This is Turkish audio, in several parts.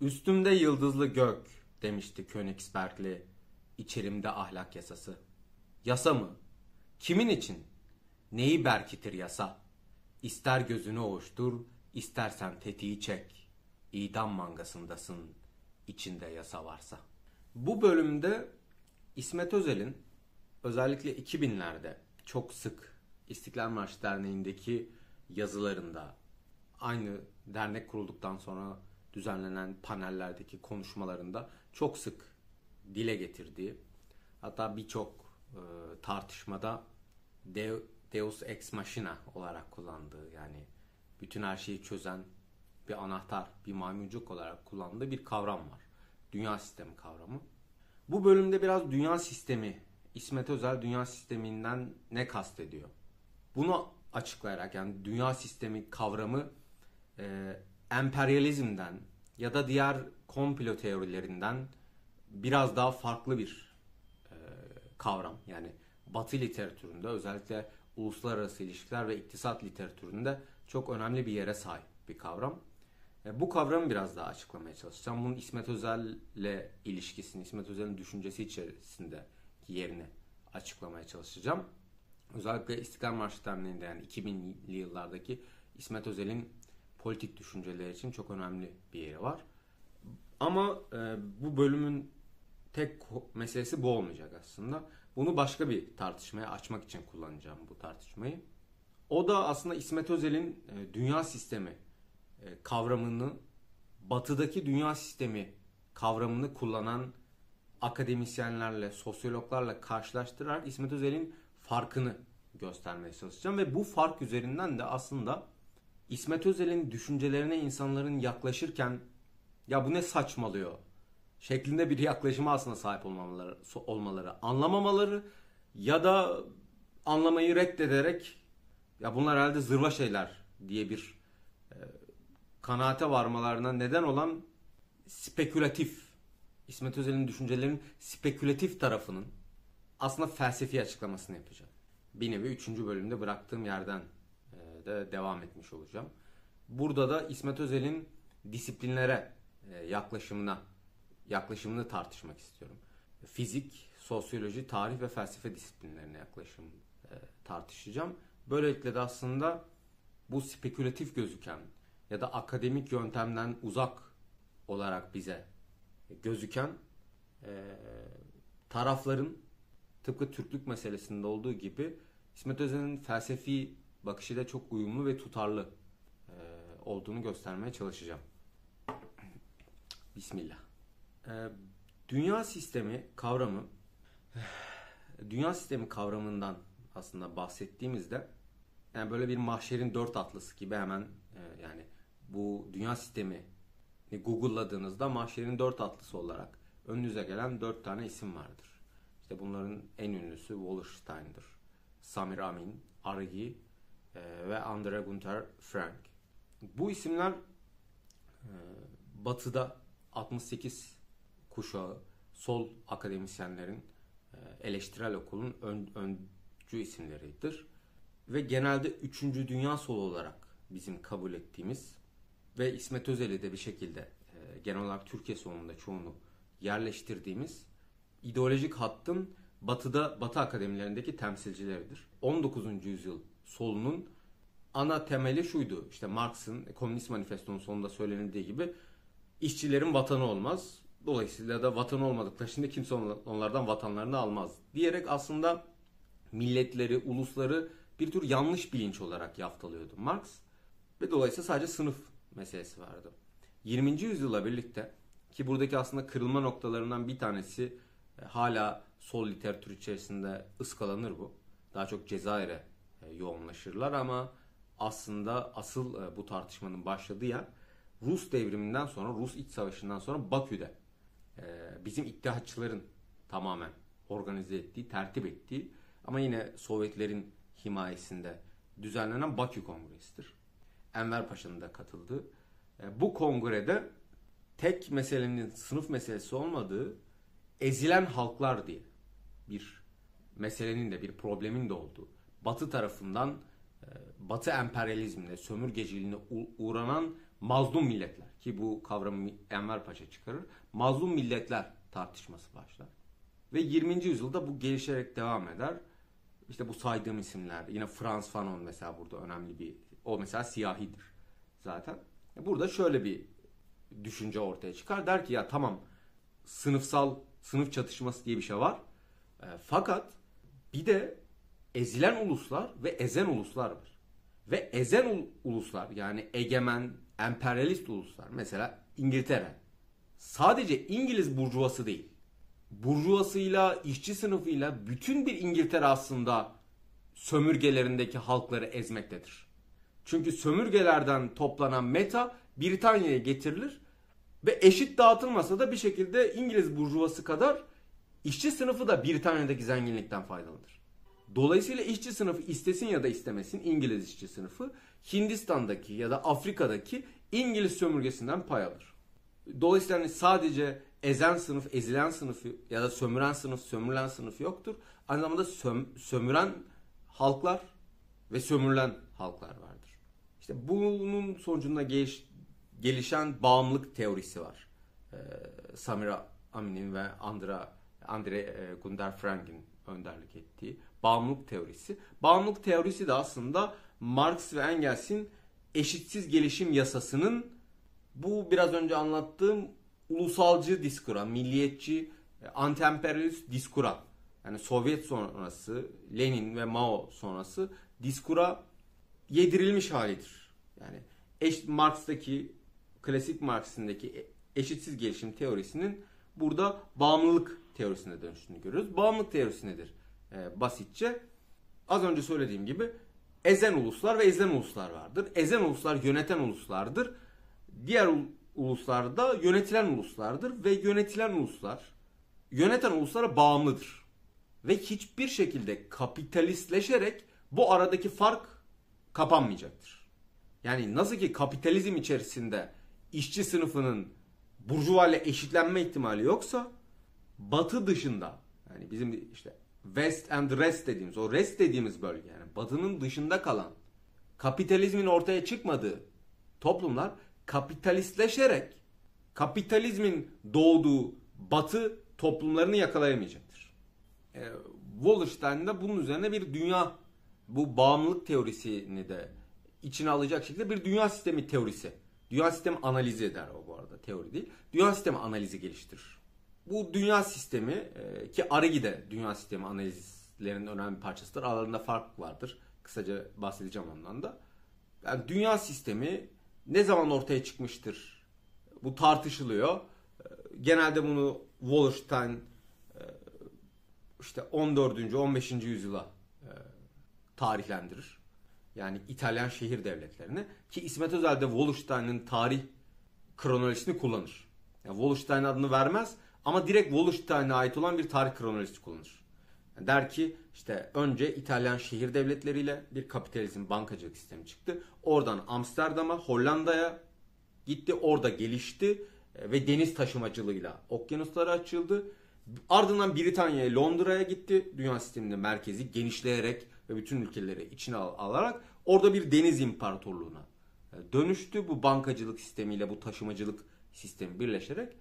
Üstümde yıldızlı gök demişti Königsbergli içerimde ahlak yasası. Yasa mı? Kimin için? Neyi berkitir yasa? İster gözünü ovuştur, istersen tetiği çek. İdam mangasındasın, içinde yasa varsa. Bu bölümde İsmet Özel'in özellikle 2000'lerde çok sık İstiklal Marşı Derneği'ndeki yazılarında aynı dernek kurulduktan sonra düzenlenen panellerdeki konuşmalarında çok sık dile getirdiği hatta birçok e, tartışmada De- Deus ex machina olarak kullandığı yani bütün her şeyi çözen bir anahtar, bir maymuncuk olarak kullandığı bir kavram var. Dünya sistemi kavramı. Bu bölümde biraz dünya sistemi, İsmet Özel dünya sisteminden ne kastediyor? Bunu açıklayarak yani dünya sistemi kavramı e, emperyalizmden ya da diğer komplo teorilerinden biraz daha farklı bir e, kavram. Yani Batı literatüründe özellikle uluslararası ilişkiler ve iktisat literatüründe çok önemli bir yere sahip bir kavram. E, bu kavramı biraz daha açıklamaya çalışacağım. Bunun İsmet Özel'le ilişkisini, İsmet Özel'in düşüncesi içerisinde yerini açıklamaya çalışacağım. Özellikle İstiklal Marşı Derneği'nde yani 2000'li yıllardaki İsmet Özel'in politik düşünceleri için çok önemli bir yeri var. Ama e, bu bölümün tek meselesi bu olmayacak aslında. Bunu başka bir tartışmaya açmak için kullanacağım bu tartışmayı. O da aslında İsmet Özel'in e, dünya sistemi e, kavramını batıdaki dünya sistemi kavramını kullanan akademisyenlerle, sosyologlarla karşılaştırarak İsmet Özel'in farkını göstermeye çalışacağım ve bu fark üzerinden de aslında İsmet Özel'in düşüncelerine insanların yaklaşırken ya bu ne saçmalıyor şeklinde bir yaklaşıma aslında sahip olmamaları, olmaları, anlamamaları ya da anlamayı reddederek ya bunlar herhalde zırva şeyler diye bir e, kanaate varmalarına neden olan spekülatif İsmet Özel'in düşüncelerinin spekülatif tarafının aslında felsefi açıklamasını yapacağım. Bir nevi 3. bölümde bıraktığım yerden de devam etmiş olacağım. Burada da İsmet Özel'in disiplinlere e, yaklaşımına yaklaşımını tartışmak istiyorum. Fizik, sosyoloji, tarih ve felsefe disiplinlerine yaklaşım e, tartışacağım. Böylelikle de aslında bu spekülatif gözüken ya da akademik yöntemden uzak olarak bize gözüken e, tarafların tıpkı Türklük meselesinde olduğu gibi İsmet Özel'in felsefi bakışıyla çok uyumlu ve tutarlı e, olduğunu göstermeye çalışacağım. Bismillah. E, dünya sistemi kavramı dünya sistemi kavramından aslında bahsettiğimizde yani böyle bir mahşerin dört atlısı gibi hemen e, yani bu dünya sistemi Google'ladığınızda mahşerin dört atlısı olarak önünüze gelen dört tane isim vardır. İşte bunların en ünlüsü Wallerstein'dir. Samir Amin, Argi e, ve Andre Gunther Frank. Bu isimler e, batıda 68 kuşağı sol akademisyenlerin e, eleştirel okulun ön, öncü isimleridir. Ve genelde 3. Dünya solu olarak bizim kabul ettiğimiz ve İsmet Özel'i de bir şekilde e, genel olarak Türkiye solunda çoğunu yerleştirdiğimiz ideolojik hattın batıda batı akademilerindeki temsilcileridir. 19. yüzyıl solunun ana temeli şuydu. İşte Marx'ın Komünist Manifesto'nun sonunda söylenildiği gibi işçilerin vatanı olmaz. Dolayısıyla da vatan olmadıkları şimdi kimse onlardan vatanlarını almaz. Diyerek aslında milletleri, ulusları bir tür yanlış bilinç olarak yaftalıyordu Marx. Ve dolayısıyla sadece sınıf meselesi vardı. 20. yüzyılla birlikte ki buradaki aslında kırılma noktalarından bir tanesi e, hala sol literatür içerisinde ıskalanır bu. Daha çok Cezayir'e e, yoğunlaşırlar ama aslında asıl e, bu tartışmanın başladığı yer Rus devriminden sonra, Rus iç savaşından sonra Bakü'de bizim iddiaçıların tamamen organize ettiği, tertip ettiği ama yine Sovyetlerin himayesinde düzenlenen Bakü Kongresi'dir. Enver Paşa'nın da katıldığı. Bu kongrede tek meselenin sınıf meselesi olmadığı ezilen halklar diye bir meselenin de bir problemin de olduğu Batı tarafından e, Batı emperyalizmine, sömürgeciliğine uğranan mazlum milletler ki bu kavramı Enver Paşa çıkarır. Mazlum milletler tartışması başlar. Ve 20. yüzyılda bu gelişerek devam eder. İşte bu saydığım isimler yine Frans Fanon mesela burada önemli bir o mesela siyahidir zaten. Burada şöyle bir düşünce ortaya çıkar. Der ki ya tamam sınıfsal sınıf çatışması diye bir şey var. E, fakat bir de ezilen uluslar ve ezen uluslar var. Ve ezen uluslar yani egemen, emperyalist uluslar mesela İngiltere. Sadece İngiliz burjuvası değil. Burjuvasıyla, işçi sınıfıyla bütün bir İngiltere aslında sömürgelerindeki halkları ezmektedir. Çünkü sömürgelerden toplanan meta Britanya'ya getirilir ve eşit dağıtılmasa da bir şekilde İngiliz burjuvası kadar işçi sınıfı da Britanya'daki zenginlikten faydalanır. Dolayısıyla işçi sınıfı istesin ya da istemesin İngiliz işçi sınıfı Hindistan'daki ya da Afrika'daki İngiliz sömürgesinden pay alır. Dolayısıyla hani sadece ezen sınıf, ezilen sınıf ya da sömüren sınıf, sömürülen sınıf yoktur. Aynı zamanda söm, sömüren halklar ve sömürülen halklar vardır. İşte bunun sonucunda geliş, gelişen bağımlılık teorisi var. Ee, Samira Amin'in ve Andra, Andre e, Gunder Frank'in önderlik ettiği bağımlılık teorisi. Bağımlılık teorisi de aslında Marx ve Engels'in eşitsiz gelişim yasasının bu biraz önce anlattığım ulusalcı diskura, milliyetçi, e, antemperyalist diskura yani Sovyet sonrası, Lenin ve Mao sonrası diskura yedirilmiş halidir. Yani eş, Marx'taki klasik Marx'ındaki e, eşitsiz gelişim teorisinin burada bağımlılık teorisine dönüştüğünü görüyoruz. Bağımlılık teorisi nedir? Ee, basitçe az önce söylediğim gibi ezen uluslar ve ezilen uluslar vardır. Ezen uluslar yöneten uluslardır. Diğer uluslarda yönetilen uluslardır ve yönetilen uluslar yöneten uluslara bağımlıdır. Ve hiçbir şekilde kapitalistleşerek bu aradaki fark kapanmayacaktır. Yani nasıl ki kapitalizm içerisinde işçi sınıfının burjuva ile eşitlenme ihtimali yoksa batı dışında yani bizim işte West and Rest dediğimiz o rest dediğimiz bölge yani batının dışında kalan kapitalizmin ortaya çıkmadığı toplumlar kapitalistleşerek kapitalizmin doğduğu batı toplumlarını yakalayamayacaktır. E, Wallerstein de bunun üzerine bir dünya bu bağımlılık teorisini de içine alacak şekilde bir dünya sistemi teorisi. Dünya sistemi analizi eder o bu arada teori değil. Dünya sistemi analizi geliştirir. Bu dünya sistemi e, ki Arigi'de dünya sistemi analizlerinin önemli bir parçasıdır. Aralarında fark vardır. Kısaca bahsedeceğim ondan da. Yani dünya sistemi ne zaman ortaya çıkmıştır? Bu tartışılıyor. E, genelde bunu Wallerstein e, işte 14. 15. yüzyıla tarihlendirir. Yani İtalyan şehir devletlerini ki İsmet Özel de Wallerstein'in tarih kronolojisini kullanır. Yani Wallerstein adını vermez ama direkt Wallerstein'e ait olan bir tarih kronolojisi kullanır. Yani der ki işte önce İtalyan şehir devletleriyle bir kapitalizm bankacılık sistemi çıktı. Oradan Amsterdam'a, Hollanda'ya gitti. Orada gelişti e, ve deniz taşımacılığıyla okyanuslara açıldı. Ardından Britanya'ya, Londra'ya gitti. Dünya sisteminin merkezi genişleyerek ve bütün ülkeleri içine alarak orada bir deniz imparatorluğuna e, dönüştü. Bu bankacılık sistemiyle bu taşımacılık sistemi birleşerek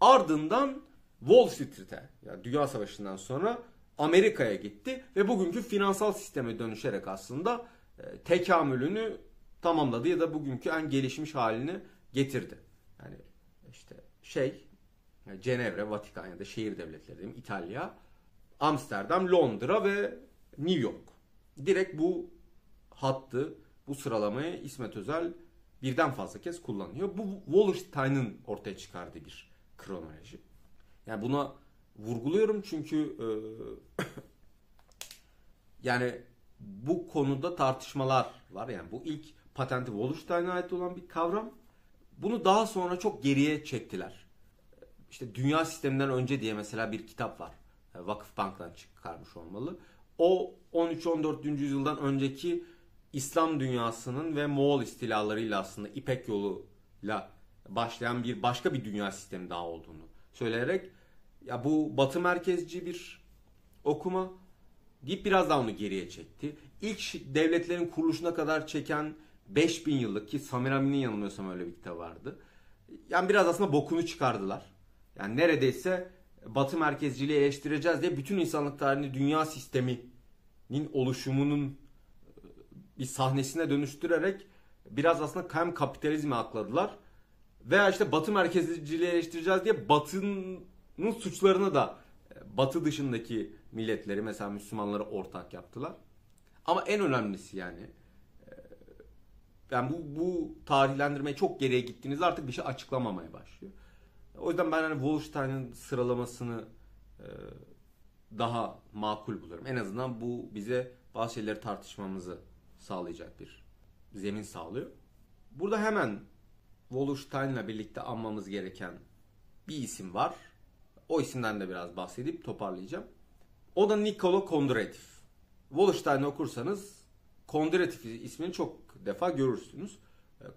Ardından Wall Street'e yani Dünya Savaşı'ndan sonra Amerika'ya gitti ve bugünkü finansal sisteme dönüşerek aslında e, tekamülünü tamamladı ya da bugünkü en gelişmiş halini getirdi. Yani işte şey yani Cenevre, Vatikan ya da şehir devletleri diyeyim, İtalya, Amsterdam, Londra ve New York. Direkt bu hattı, bu sıralamayı İsmet Özel birden fazla kez kullanıyor. Bu Wallerstein'ın ortaya çıkardığı bir kronoloji. Yani buna vurguluyorum çünkü e, yani bu konuda tartışmalar var. Yani bu ilk patenti Wallerstein'e ait olan bir kavram. Bunu daha sonra çok geriye çektiler. İşte dünya sisteminden önce diye mesela bir kitap var. E, Vakıf Bank'tan çıkarmış olmalı. O 13-14. yüzyıldan önceki İslam dünyasının ve Moğol istilalarıyla aslında İpek yoluyla başlayan bir başka bir dünya sistemi daha olduğunu söyleyerek ya bu batı merkezci bir okuma deyip biraz daha onu geriye çekti. İlk devletlerin kuruluşuna kadar çeken 5000 yıllık ki Samirami'nin yanılmıyorsam öyle bir kitap vardı. Yani biraz aslında bokunu çıkardılar. Yani neredeyse Batı merkezciliği eleştireceğiz diye bütün insanlık tarihini dünya sisteminin oluşumunun e, bir sahnesine dönüştürerek biraz aslında hem kapitalizmi akladılar veya işte Batı merkezciliği eleştireceğiz diye Batı'nın suçlarını da e, Batı dışındaki milletleri mesela Müslümanları ortak yaptılar. Ama en önemlisi yani e, yani bu, bu tarihlendirmeye çok geriye gittiğinizde artık bir şey açıklamamaya başlıyor. O yüzden ben hani Wolfstein'in sıralamasını e, daha makul buluyorum. En azından bu bize bazı şeyleri tartışmamızı sağlayacak bir zemin sağlıyor. Burada hemen Wolfstein'la birlikte anmamız gereken bir isim var. O isimden de biraz bahsedip toparlayacağım. O da Niccolo Kondratif. Wolfstein'i okursanız Kondratif ismini çok defa görürsünüz.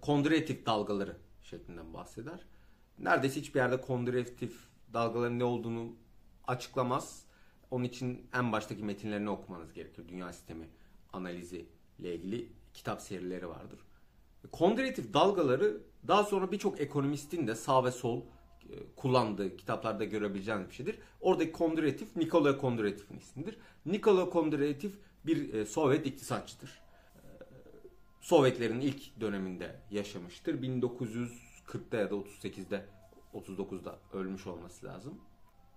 Kondratif dalgaları şeklinden bahseder neredeyse hiçbir yerde kondiratif dalgaların ne olduğunu açıklamaz. Onun için en baştaki metinlerini okumanız gerekir. Dünya sistemi analizi ile ilgili kitap serileri vardır. Kondiratif dalgaları daha sonra birçok ekonomistin de sağ ve sol kullandığı kitaplarda görebileceğiniz bir şeydir. Oradaki Kondratif Nikola Kondratif'in ismidir. Nikola Kondratif bir e, Sovyet iktisatçıdır. E, Sovyetlerin ilk döneminde yaşamıştır. 1900 40'da ya da 38'de 39'da ölmüş olması lazım.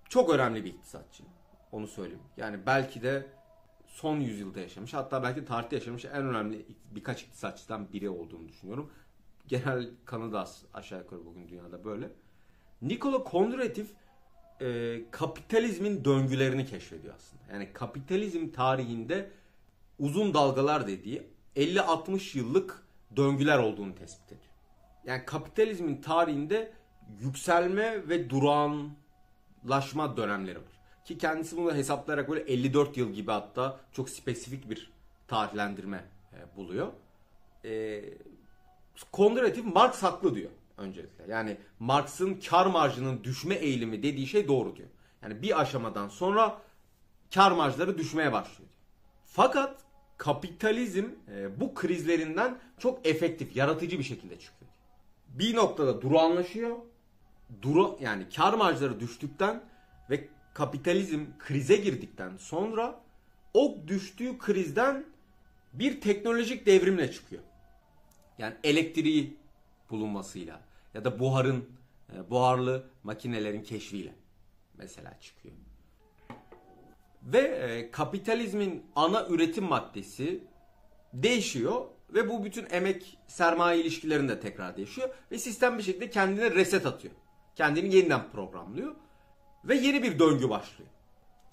Çok önemli bir iktisatçı. Onu söyleyeyim. Yani belki de son yüzyılda yaşamış hatta belki tarihte yaşamış en önemli birkaç iktisatçıdan biri olduğunu düşünüyorum. Genel kanı da aşağı yukarı bugün dünyada böyle. Nikola Kondrativ e, kapitalizmin döngülerini keşfediyor aslında. Yani kapitalizm tarihinde uzun dalgalar dediği 50-60 yıllık döngüler olduğunu tespit ediyor yani kapitalizmin tarihinde yükselme ve durağanlaşma dönemleri var. Ki kendisi bunu hesaplayarak böyle 54 yıl gibi hatta çok spesifik bir tarihlendirme e, buluyor. E, Kondratif Marx haklı diyor öncelikle. Yani Marx'ın kar marjının düşme eğilimi dediği şey doğru diyor. Yani bir aşamadan sonra kar marjları düşmeye başlıyor. Fakat kapitalizm e, bu krizlerinden çok efektif, yaratıcı bir şekilde çıkıyor bir noktada duru anlaşıyor. Duru yani kar marjları düştükten ve kapitalizm krize girdikten sonra o düştüğü krizden bir teknolojik devrimle çıkıyor. Yani elektriği bulunmasıyla ya da buharın e, buharlı makinelerin keşfiyle mesela çıkıyor. Ve e, kapitalizmin ana üretim maddesi değişiyor ve bu bütün emek sermaye ilişkilerinde de tekrar değişiyor. Ve sistem bir şekilde kendine reset atıyor. Kendini yeniden programlıyor. Ve yeni bir döngü başlıyor.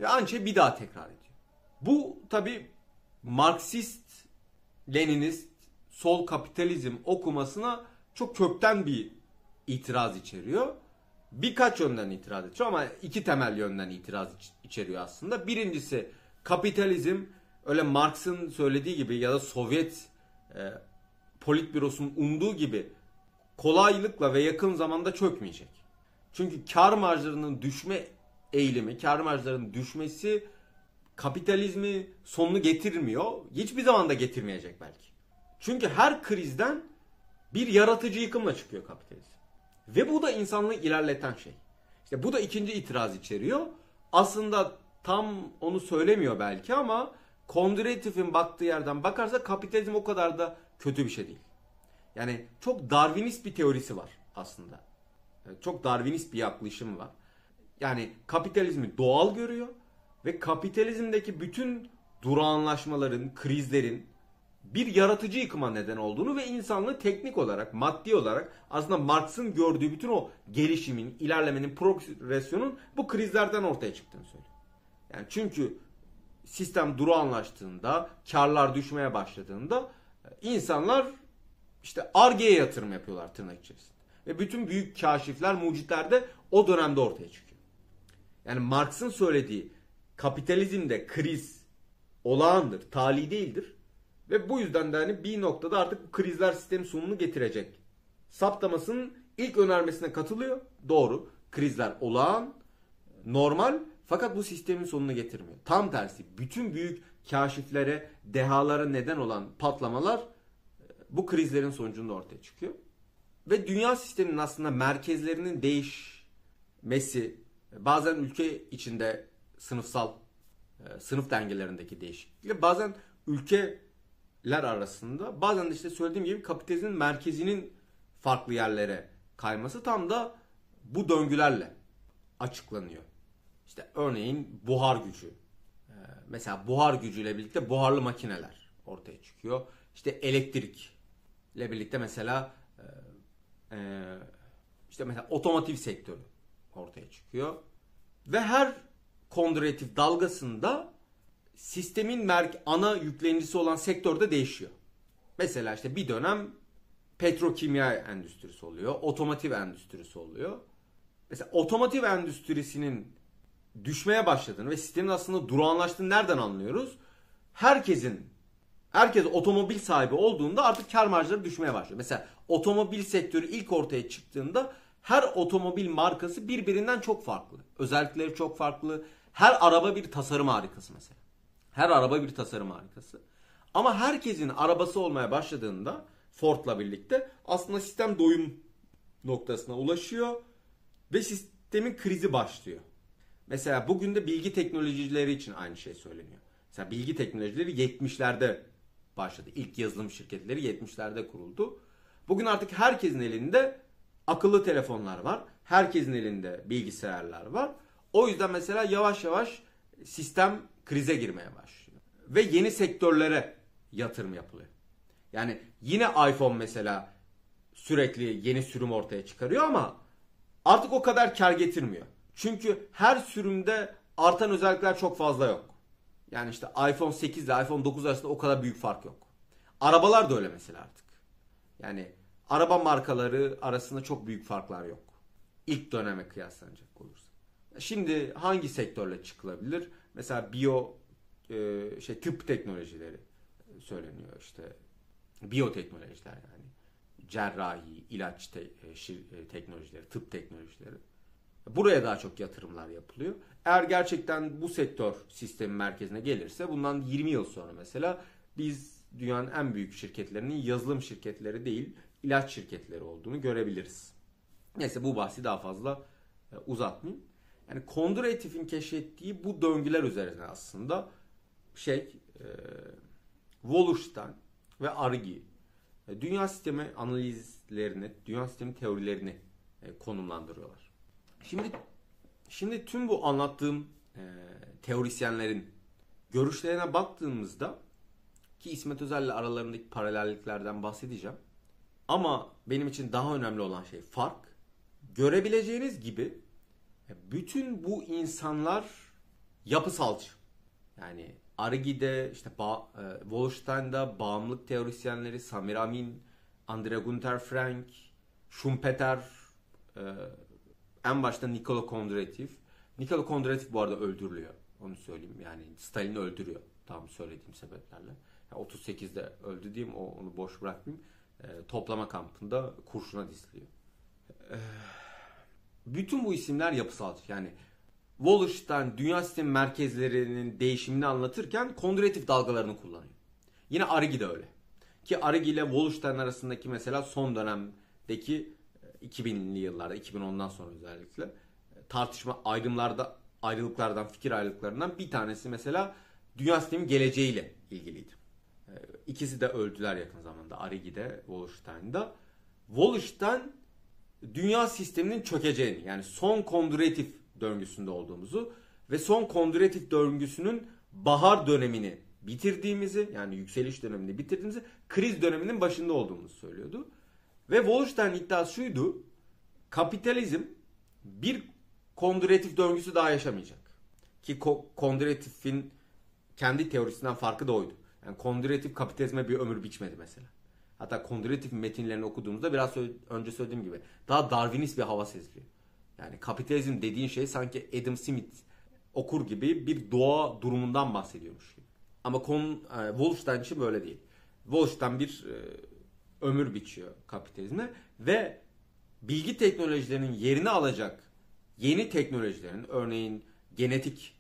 Ve anca bir daha tekrar ediyor. Bu tabi Marksist, Leninist, sol kapitalizm okumasına çok kökten bir itiraz içeriyor. Birkaç yönden itiraz içeriyor ama iki temel yönden itiraz içeriyor aslında. Birincisi kapitalizm öyle Marx'ın söylediği gibi ya da Sovyet e, politbürosunun umduğu gibi kolaylıkla ve yakın zamanda çökmeyecek. Çünkü kar marjlarının düşme eğilimi, kar marjlarının düşmesi kapitalizmi sonunu getirmiyor. Hiçbir zaman da getirmeyecek belki. Çünkü her krizden bir yaratıcı yıkımla çıkıyor kapitalizm. Ve bu da insanlığı ilerleten şey. İşte bu da ikinci itiraz içeriyor. Aslında tam onu söylemiyor belki ama Kondratif'in baktığı yerden bakarsa kapitalizm o kadar da kötü bir şey değil. Yani çok Darwinist bir teorisi var aslında. Çok Darwinist bir yaklaşım var. Yani kapitalizmi doğal görüyor ve kapitalizmdeki bütün durağanlaşmaların, krizlerin bir yaratıcı yıkıma neden olduğunu ve insanlığı teknik olarak, maddi olarak aslında Marx'ın gördüğü bütün o gelişimin, ilerlemenin, progresyonun bu krizlerden ortaya çıktığını söylüyor. Yani çünkü sistem duru anlaştığında, karlar düşmeye başladığında e, insanlar işte argeye yatırım yapıyorlar tırnak içerisinde. Ve bütün büyük kaşifler, mucitler de o dönemde ortaya çıkıyor. Yani Marx'ın söylediği kapitalizmde kriz olağandır, tali değildir. Ve bu yüzden de hani bir noktada artık krizler sistemi sonunu getirecek. Saptamasının ilk önermesine katılıyor. Doğru. Krizler olağan, normal fakat bu sistemin sonunu getirmiyor. Tam tersi bütün büyük kaşiflere, dehalara neden olan patlamalar e, bu krizlerin sonucunda ortaya çıkıyor. ve dünya sisteminin aslında merkezlerinin değişmesi bazen ülke içinde sınıfsal e, sınıf dengelerindeki değişiklikle bazen ülkeler arasında bazen de işte söylediğim gibi kapitalizmin merkezinin farklı yerlere kayması tam da bu döngülerle açıklanıyor. İşte örneğin buhar gücü. E, mesela buhar gücüyle birlikte buharlı makineler ortaya çıkıyor. İşte elektrikle birlikte mesela e, işte mesela otomotiv sektörü ortaya çıkıyor. Ve her kondüratif dalgasında sistemin merk ana yüklenicisi olan sektörde değişiyor. Mesela işte bir dönem petrokimya endüstrisi oluyor, otomotiv endüstrisi oluyor. Mesela otomotiv endüstrisinin düşmeye başladığını ve sistemin aslında durağanlaştığını nereden anlıyoruz? Herkesin herkes otomobil sahibi olduğunda artık kar marjları düşmeye başlıyor. Mesela otomobil sektörü ilk ortaya çıktığında her otomobil markası birbirinden çok farklı. Özellikleri çok farklı. Her araba bir tasarım harikası mesela. Her araba bir tasarım harikası. Ama herkesin arabası olmaya başladığında Ford'la birlikte aslında sistem doyum noktasına ulaşıyor ve sistemin krizi başlıyor. Mesela bugün de bilgi teknolojileri için aynı şey söyleniyor. Mesela bilgi teknolojileri 70'lerde başladı. İlk yazılım şirketleri 70'lerde kuruldu. Bugün artık herkesin elinde akıllı telefonlar var. Herkesin elinde bilgisayarlar var. O yüzden mesela yavaş yavaş sistem krize girmeye başlıyor. Ve yeni sektörlere yatırım yapılıyor. Yani yine iPhone mesela sürekli yeni sürüm ortaya çıkarıyor ama artık o kadar kar getirmiyor. Çünkü her sürümde artan özellikler çok fazla yok. Yani işte iPhone 8 ile iPhone 9 arasında o kadar büyük fark yok. Arabalar da öyle mesela artık. Yani araba markaları arasında çok büyük farklar yok. İlk döneme kıyaslanacak olursa. Şimdi hangi sektörle çıkılabilir? Mesela biyo e, şey tıp teknolojileri söyleniyor işte. Biyoteknolojiler yani. Cerrahi, ilaç te, e, şir, e, teknolojileri, tıp teknolojileri. Buraya daha çok yatırımlar yapılıyor. Eğer gerçekten bu sektör sistemin merkezine gelirse bundan 20 yıl sonra mesela biz dünyanın en büyük şirketlerinin yazılım şirketleri değil ilaç şirketleri olduğunu görebiliriz. Neyse bu bahsi daha fazla e, uzatmayayım. Yani Kondratev'in keşfettiği bu döngüler üzerine aslında şey e, Wolfstein ve Argy e, dünya sistemi analizlerini, dünya sistemi teorilerini e, konumlandırıyorlar. Şimdi şimdi tüm bu anlattığım e, teorisyenlerin görüşlerine baktığımızda ki İsmet Özel'le aralarındaki paralelliklerden bahsedeceğim. Ama benim için daha önemli olan şey fark. Görebileceğiniz gibi bütün bu insanlar yapısalcı. Yani Argi'de, işte ba e, Wolstein'da bağımlılık teorisyenleri Samir Amin, Andre Gunther Frank, Schumpeter, e, en başta Nikola Kondrativ. Nikola Kondrativ bu arada öldürülüyor. Onu söyleyeyim. Yani Stalin öldürüyor. Tam söylediğim sebeplerle. Yani 38'de öldü diyeyim. O, onu boş bırakmayayım. E, toplama kampında kurşuna diziliyor. E, bütün bu isimler yapısal. Yani Wallerstein dünya sistemi merkezlerinin değişimini anlatırken kondüratif dalgalarını kullanıyor. Yine Arigi de öyle. Ki Arigi ile Wallerstein arasındaki mesela son dönemdeki 2000'li yıllarda 2010'dan sonra özellikle tartışma ayrımlarda ayrılıklardan fikir ayrılıklarından bir tanesi mesela dünya sistemi geleceğiyle ilgiliydi. Ee, ikisi de öldüler yakın zamanda Arigi'de, Wallerstein'da. Wallerstein dünya sisteminin çökeceğini yani son kondüratif döngüsünde olduğumuzu ve son kondüratif döngüsünün bahar dönemini bitirdiğimizi yani yükseliş dönemini bitirdiğimizi kriz döneminin başında olduğumuzu söylüyordu. Ve Wallerstein iddiası şuydu. Kapitalizm bir kondüratif döngüsü daha yaşamayacak. Ki ko- kondüratifin kendi teorisinden farkı da oydu. Yani kondüratif kapitalizme bir ömür biçmedi mesela. Hatta kondüratif metinlerini okuduğumuzda biraz önce söylediğim gibi daha Darwinist bir hava seziliyor. Yani kapitalizm dediğin şey sanki Adam Smith okur gibi bir doğa durumundan bahsediyormuş gibi. Ama Kon, e, Wolfstein için böyle değil. Wolfstein bir e, ömür biçiyor kapitalizme ve bilgi teknolojilerinin yerini alacak yeni teknolojilerin örneğin genetik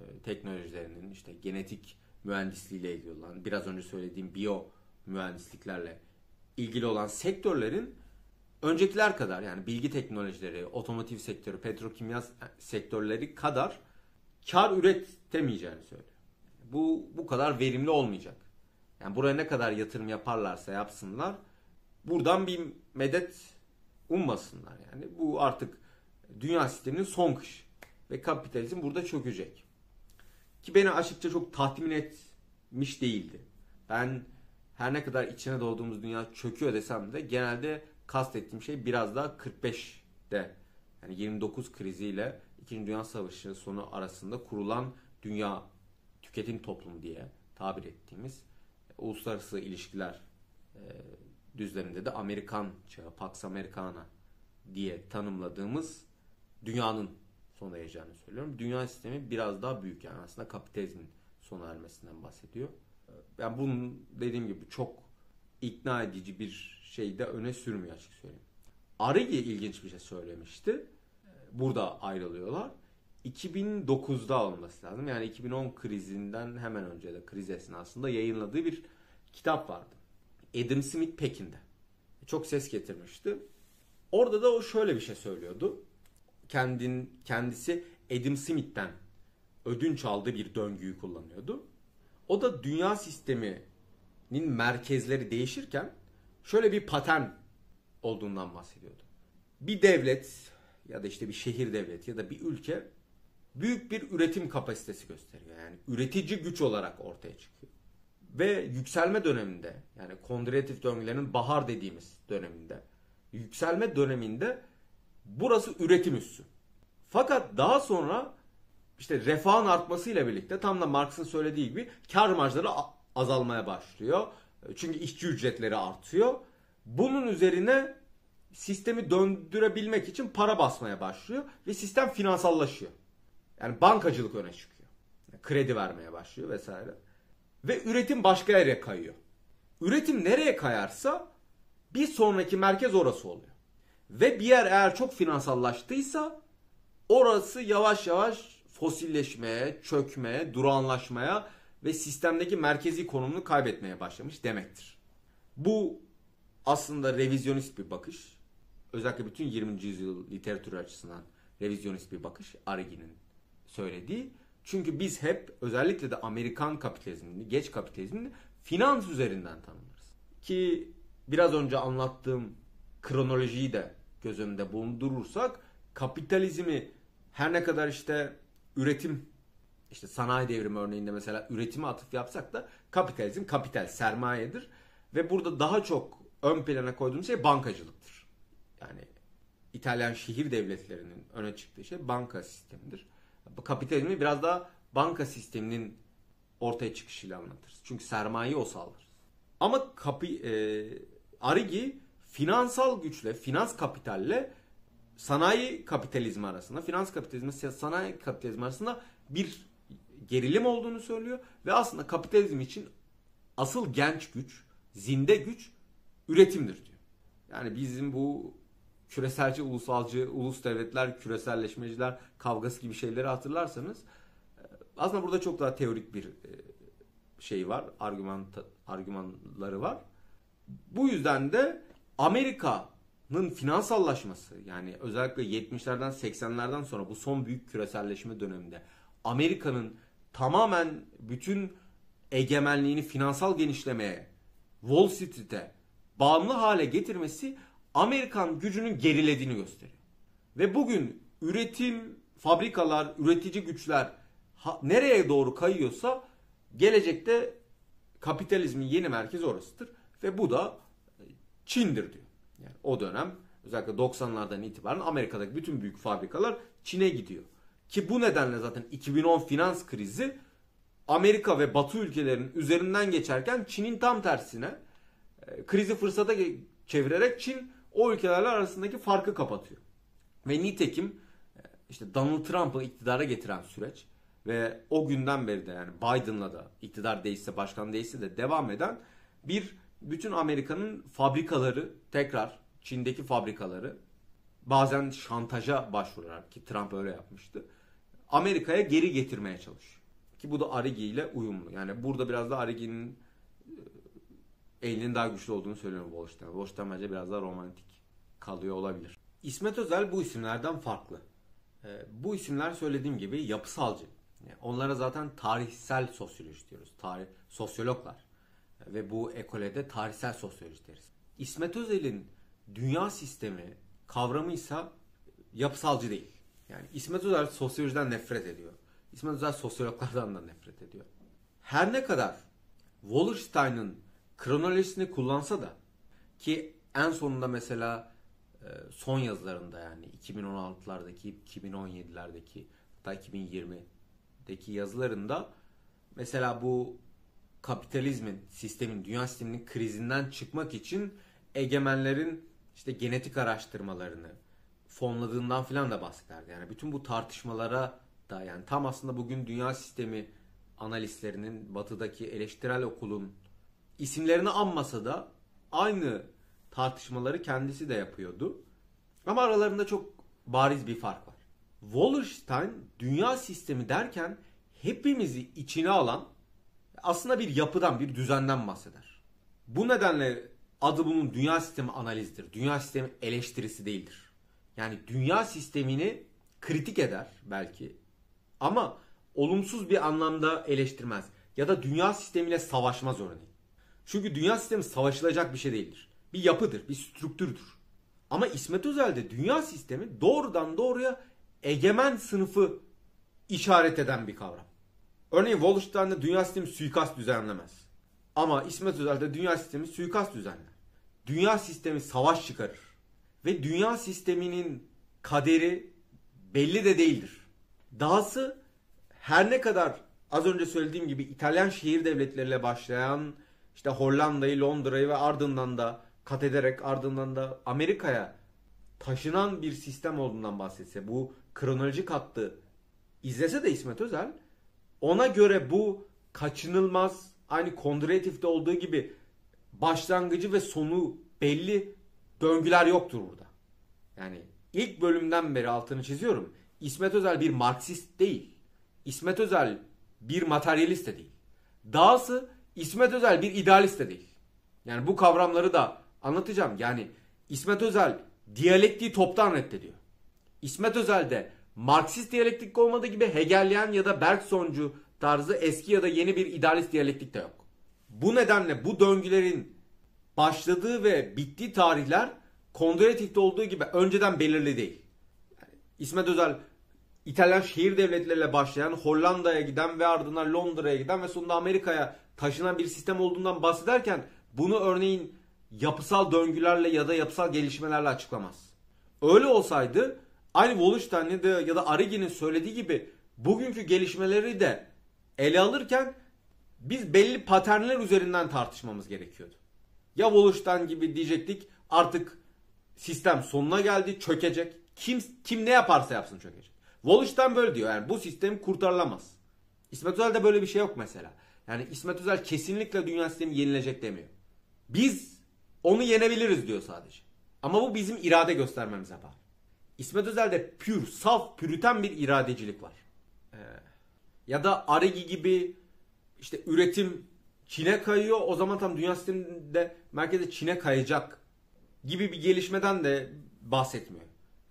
e, teknolojilerinin işte genetik mühendisliğiyle ilgili olan biraz önce söylediğim biyo mühendisliklerle ilgili olan sektörlerin öncekiler kadar yani bilgi teknolojileri, otomotiv sektörü, petrokimya sektörleri kadar kar üretemeyeceğini söylüyor. Bu bu kadar verimli olmayacak. Yani buraya ne kadar yatırım yaparlarsa yapsınlar buradan bir medet ummasınlar. Yani bu artık dünya sisteminin son kış ve kapitalizm burada çökecek. Ki beni açıkça çok tatmin etmiş değildi. Ben her ne kadar içine doğduğumuz dünya çöküyor desem de genelde kastettiğim şey biraz daha 45'te yani 29 kriziyle 2. Dünya Savaşı sonu arasında kurulan dünya tüketim toplumu diye tabir ettiğimiz uluslararası ilişkiler e, düzleminde de Amerikan çağı, Pax Americana diye tanımladığımız dünyanın sona ereceğini söylüyorum. Dünya sistemi biraz daha büyük yani aslında kapitalizmin sona ermesinden bahsediyor. Yani bunun dediğim gibi çok ikna edici bir şey de öne sürmüyor açık söyleyeyim. Arigi ilginç bir şey söylemişti. Burada ayrılıyorlar. 2009'da olması lazım. Yani 2010 krizinden hemen önce de kriz esnasında yayınladığı bir kitap vardı. Adam Smith Pekin'de. Çok ses getirmişti. Orada da o şöyle bir şey söylüyordu. Kendin, kendisi Adam Smith'ten ödünç aldığı bir döngüyü kullanıyordu. O da dünya sisteminin merkezleri değişirken şöyle bir patern olduğundan bahsediyordu. Bir devlet ya da işte bir şehir devleti ya da bir ülke büyük bir üretim kapasitesi gösteriyor. Yani üretici güç olarak ortaya çıkıyor. Ve yükselme döneminde yani kondiratif döngülerin bahar dediğimiz döneminde yükselme döneminde burası üretim üssü. Fakat daha sonra işte refahın artmasıyla birlikte tam da Marx'ın söylediği gibi kar marjları azalmaya başlıyor. Çünkü işçi ücretleri artıyor. Bunun üzerine sistemi döndürebilmek için para basmaya başlıyor ve sistem finansallaşıyor. Yani bankacılık öne çıkıyor. kredi vermeye başlıyor vesaire. Ve üretim başka yere kayıyor. Üretim nereye kayarsa bir sonraki merkez orası oluyor. Ve bir yer eğer çok finansallaştıysa orası yavaş yavaş fosilleşmeye, çökmeye, durağanlaşmaya ve sistemdeki merkezi konumunu kaybetmeye başlamış demektir. Bu aslında revizyonist bir bakış. Özellikle bütün 20. yüzyıl literatürü açısından revizyonist bir bakış Arigi'nin söylediği. Çünkü biz hep özellikle de Amerikan kapitalizmini, geç kapitalizmini finans üzerinden tanımlarız. Ki biraz önce anlattığım kronolojiyi de göz önünde bulundurursak kapitalizmi her ne kadar işte üretim işte sanayi devrimi örneğinde mesela üretime atıf yapsak da kapitalizm kapital sermayedir ve burada daha çok ön plana koyduğumuz şey bankacılıktır. Yani İtalyan şehir devletlerinin öne çıktığı şey banka sistemidir. Kapitalizmi biraz daha banka sisteminin ortaya çıkışıyla anlatırız. Çünkü sermayeyi o sağlar. Ama kapi, e, Arigi finansal güçle, finans kapitalle sanayi kapitalizmi arasında, finans kapitalizmi, sanayi kapitalizmi arasında bir gerilim olduğunu söylüyor ve aslında kapitalizm için asıl genç güç, zinde güç üretimdir diyor. Yani bizim bu küreselci, ulusalcı, ulus devletler, küreselleşmeciler kavgası gibi şeyleri hatırlarsanız e, aslında burada çok daha teorik bir e, şey var, argüman argümanları var. Bu yüzden de Amerika'nın finansallaşması yani özellikle 70'lerden 80'lerden sonra bu son büyük küreselleşme döneminde Amerika'nın tamamen bütün egemenliğini finansal genişlemeye Wall Street'e bağımlı hale getirmesi Amerikan gücünün gerilediğini gösteriyor. Ve bugün üretim, fabrikalar, üretici güçler ha, nereye doğru kayıyorsa gelecekte kapitalizmin yeni merkezi orasıdır. Ve bu da Çin'dir diyor. Yani o dönem özellikle 90'lardan itibaren Amerika'daki bütün büyük fabrikalar Çin'e gidiyor. Ki bu nedenle zaten 2010 finans krizi Amerika ve Batı ülkelerinin üzerinden geçerken Çin'in tam tersine e, krizi fırsata çevirerek Çin o ülkelerle arasındaki farkı kapatıyor. Ve nitekim e, işte Donald Trump'ı iktidara getiren süreç ve o günden beri de yani Biden'la da iktidar değişse başkan değişse de devam eden bir bütün Amerika'nın fabrikaları tekrar Çin'deki fabrikaları bazen şantaja başvurarak ki Trump öyle yapmıştı. Amerika'ya geri getirmeye çalışıyor. Ki bu da Arigi ile uyumlu. Yani burada biraz da Arigi'nin e, elinin daha güçlü olduğunu söylüyorum Wolfstein. Wolfstein bence biraz daha romantik kalıyor olabilir. İsmet Özel bu isimlerden farklı. Ee, bu isimler söylediğim gibi yapısalcı. Onlara zaten tarihsel sosyoloji diyoruz. Tarih, sosyologlar. Ve bu ekole de tarihsel sosyoloji deriz. İsmet Özel'in dünya sistemi kavramı ise yapısalcı değil. Yani İsmet Özel sosyolojiden nefret ediyor. İsmet Özel sosyologlardan da nefret ediyor. Her ne kadar Wallerstein'ın kronolojisini kullansa da ki en sonunda mesela e, son yazılarında yani 2016'lardaki, 2017'lerdeki hatta 2020'deki yazılarında mesela bu kapitalizmin, sistemin, dünya sisteminin krizinden çıkmak için egemenlerin işte genetik araştırmalarını fonladığından filan da bahsederdi. Yani bütün bu tartışmalara da yani tam aslında bugün dünya sistemi analistlerinin batıdaki eleştirel okulun isimlerini anmasa da aynı tartışmaları kendisi de yapıyordu. Ama aralarında çok bariz bir fark var. Wallerstein dünya sistemi derken hepimizi içine alan aslında bir yapıdan, bir düzenden bahseder. Bu nedenle adı bunun dünya sistemi analizidir. Dünya sistemi eleştirisi değildir. Yani dünya sistemini kritik eder belki ama olumsuz bir anlamda eleştirmez. Ya da dünya sistemiyle savaşmaz örneğin. Çünkü dünya sistemi savaşılacak bir şey değildir. Bir yapıdır, bir strüktürdür. Ama İsmet Özel'de dünya sistemi doğrudan doğruya egemen sınıfı işaret eden bir kavram. Örneğin Wallenstein'de dünya sistemi suikast düzenlemez. Ama İsmet Özel'de dünya sistemi suikast düzenler. Dünya sistemi savaş çıkarır. Ve dünya sisteminin kaderi belli de değildir. Dahası her ne kadar az önce söylediğim gibi İtalyan şehir devletleriyle başlayan işte Hollanda'yı, Londra'yı ve ardından da kat ederek ardından da Amerika'ya taşınan bir sistem olduğundan bahsetse bu kronolojik hattı izlese de İsmet Özel ona göre bu kaçınılmaz aynı Kondratif'te olduğu gibi başlangıcı ve sonu belli döngüler yoktur burada. Yani ilk bölümden beri altını çiziyorum. İsmet Özel bir Marksist değil. İsmet Özel bir materyalist de değil. Dahası İsmet Özel bir idealist de değil. Yani bu kavramları da anlatacağım. Yani İsmet Özel diyalektiği toptan reddediyor. İsmet Özel'de Marksist diyalektik olmadığı gibi Hegelian ya da Bergsoncu tarzı eski ya da yeni bir idealist diyalektik de yok. Bu nedenle bu döngülerin başladığı ve bittiği tarihler Kondratif'te olduğu gibi önceden belirli değil. İsmet Özel İtalyan şehir devletleriyle başlayan Hollanda'ya giden ve ardından Londra'ya giden ve sonunda Amerika'ya taşınan bir sistem olduğundan bahsederken bunu örneğin yapısal döngülerle ya da yapısal gelişmelerle açıklamaz. Öyle olsaydı aynı Wallenstein'in ya da Arigi'nin söylediği gibi bugünkü gelişmeleri de ele alırken biz belli paternler üzerinden tartışmamız gerekiyordu. Ya Wallenstein gibi diyecektik artık sistem sonuna geldi çökecek. Kim kim ne yaparsa yapsın çökecek. Wallenstein böyle diyor yani bu sistem kurtarılamaz. İsmet Özel'de böyle bir şey yok mesela. Yani İsmet Özel kesinlikle dünya sistemi yenilecek demiyor. Biz onu yenebiliriz diyor sadece. Ama bu bizim irade göstermemize bağlı. İsmet Özel'de pür, saf, pürüten bir iradecilik var. Ee, ya da Aregi gibi işte üretim Çin'e kayıyor. O zaman tam dünya sisteminde merkeze Çin'e kayacak gibi bir gelişmeden de bahsetmiyor.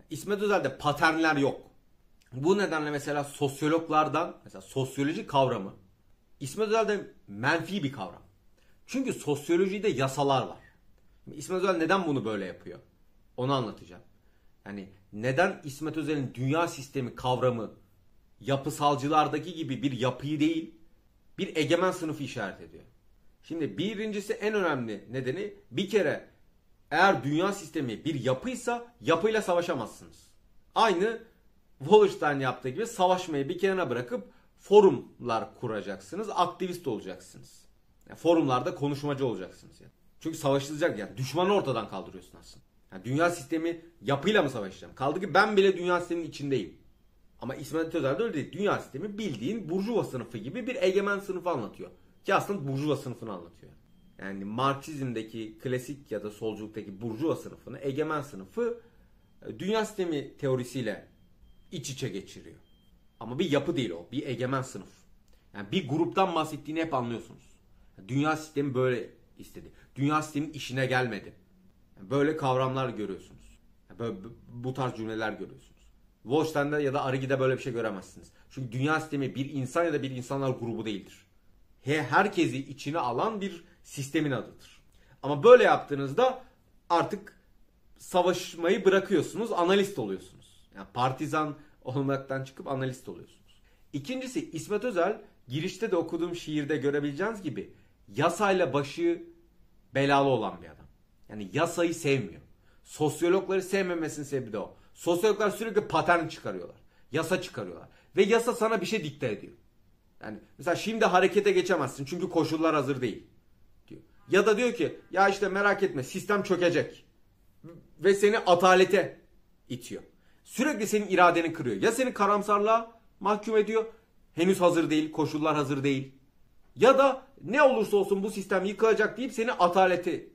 İsmet Özel'de paternler yok. Bu nedenle mesela sosyologlardan mesela sosyoloji kavramı İsmet Özel'de menfi bir kavram. Çünkü sosyolojide yasalar var. İsmet Özel neden bunu böyle yapıyor? Onu anlatacağım. Yani neden İsmet Özel'in dünya sistemi kavramı yapısalcılardaki gibi bir yapıyı değil bir egemen sınıfı işaret ediyor. Şimdi birincisi en önemli nedeni bir kere eğer dünya sistemi bir yapıysa yapıyla savaşamazsınız. Aynı Wallerstein yaptığı gibi savaşmayı bir kenara bırakıp forumlar kuracaksınız, aktivist olacaksınız. Yani forumlarda konuşmacı olacaksınız. Yani. Çünkü savaşılacak yani düşmanı ortadan kaldırıyorsun aslında. Yani dünya sistemi yapıyla mı savaşacağım? Kaldı ki ben bile dünya sisteminin içindeyim. Ama İsmet Özel de öyle değil. Dünya sistemi bildiğin burjuva sınıfı gibi bir egemen sınıfı anlatıyor. Ki aslında burjuva sınıfını anlatıyor. Yani Marksizmdeki klasik ya da solculuktaki burjuva sınıfını, egemen sınıfı e, dünya sistemi teorisiyle iç içe geçiriyor. Ama bir yapı değil o. Bir egemen sınıf. Yani bir gruptan bahsettiğini hep anlıyorsunuz. Dünya sistemi böyle istedi. Dünya sistemin işine gelmedi. Böyle kavramlar görüyorsunuz. Böyle, bu tarz cümleler görüyorsunuz. Wolfstein'de ya da Arigi'de böyle bir şey göremezsiniz. Çünkü dünya sistemi bir insan ya da bir insanlar grubu değildir. He, herkesi içine alan bir sistemin adıdır. Ama böyle yaptığınızda artık savaşmayı bırakıyorsunuz, analist oluyorsunuz. Yani partizan olmaktan çıkıp analist oluyorsunuz. İkincisi İsmet Özel girişte de okuduğum şiirde görebileceğiniz gibi yasayla başı belalı olan bir adam. Yani yasayı sevmiyor. Sosyologları sevmemesinin sebebi de o. Sosyologlar sürekli patern çıkarıyorlar. Yasa çıkarıyorlar. Ve yasa sana bir şey dikte ediyor. Yani mesela şimdi harekete geçemezsin çünkü koşullar hazır değil. Diyor. Ya da diyor ki ya işte merak etme sistem çökecek. Ve seni atalete itiyor. Sürekli senin iradeni kırıyor. Ya seni karamsarlığa mahkum ediyor. Henüz hazır değil, koşullar hazır değil. Ya da ne olursa olsun bu sistem yıkılacak deyip seni atalete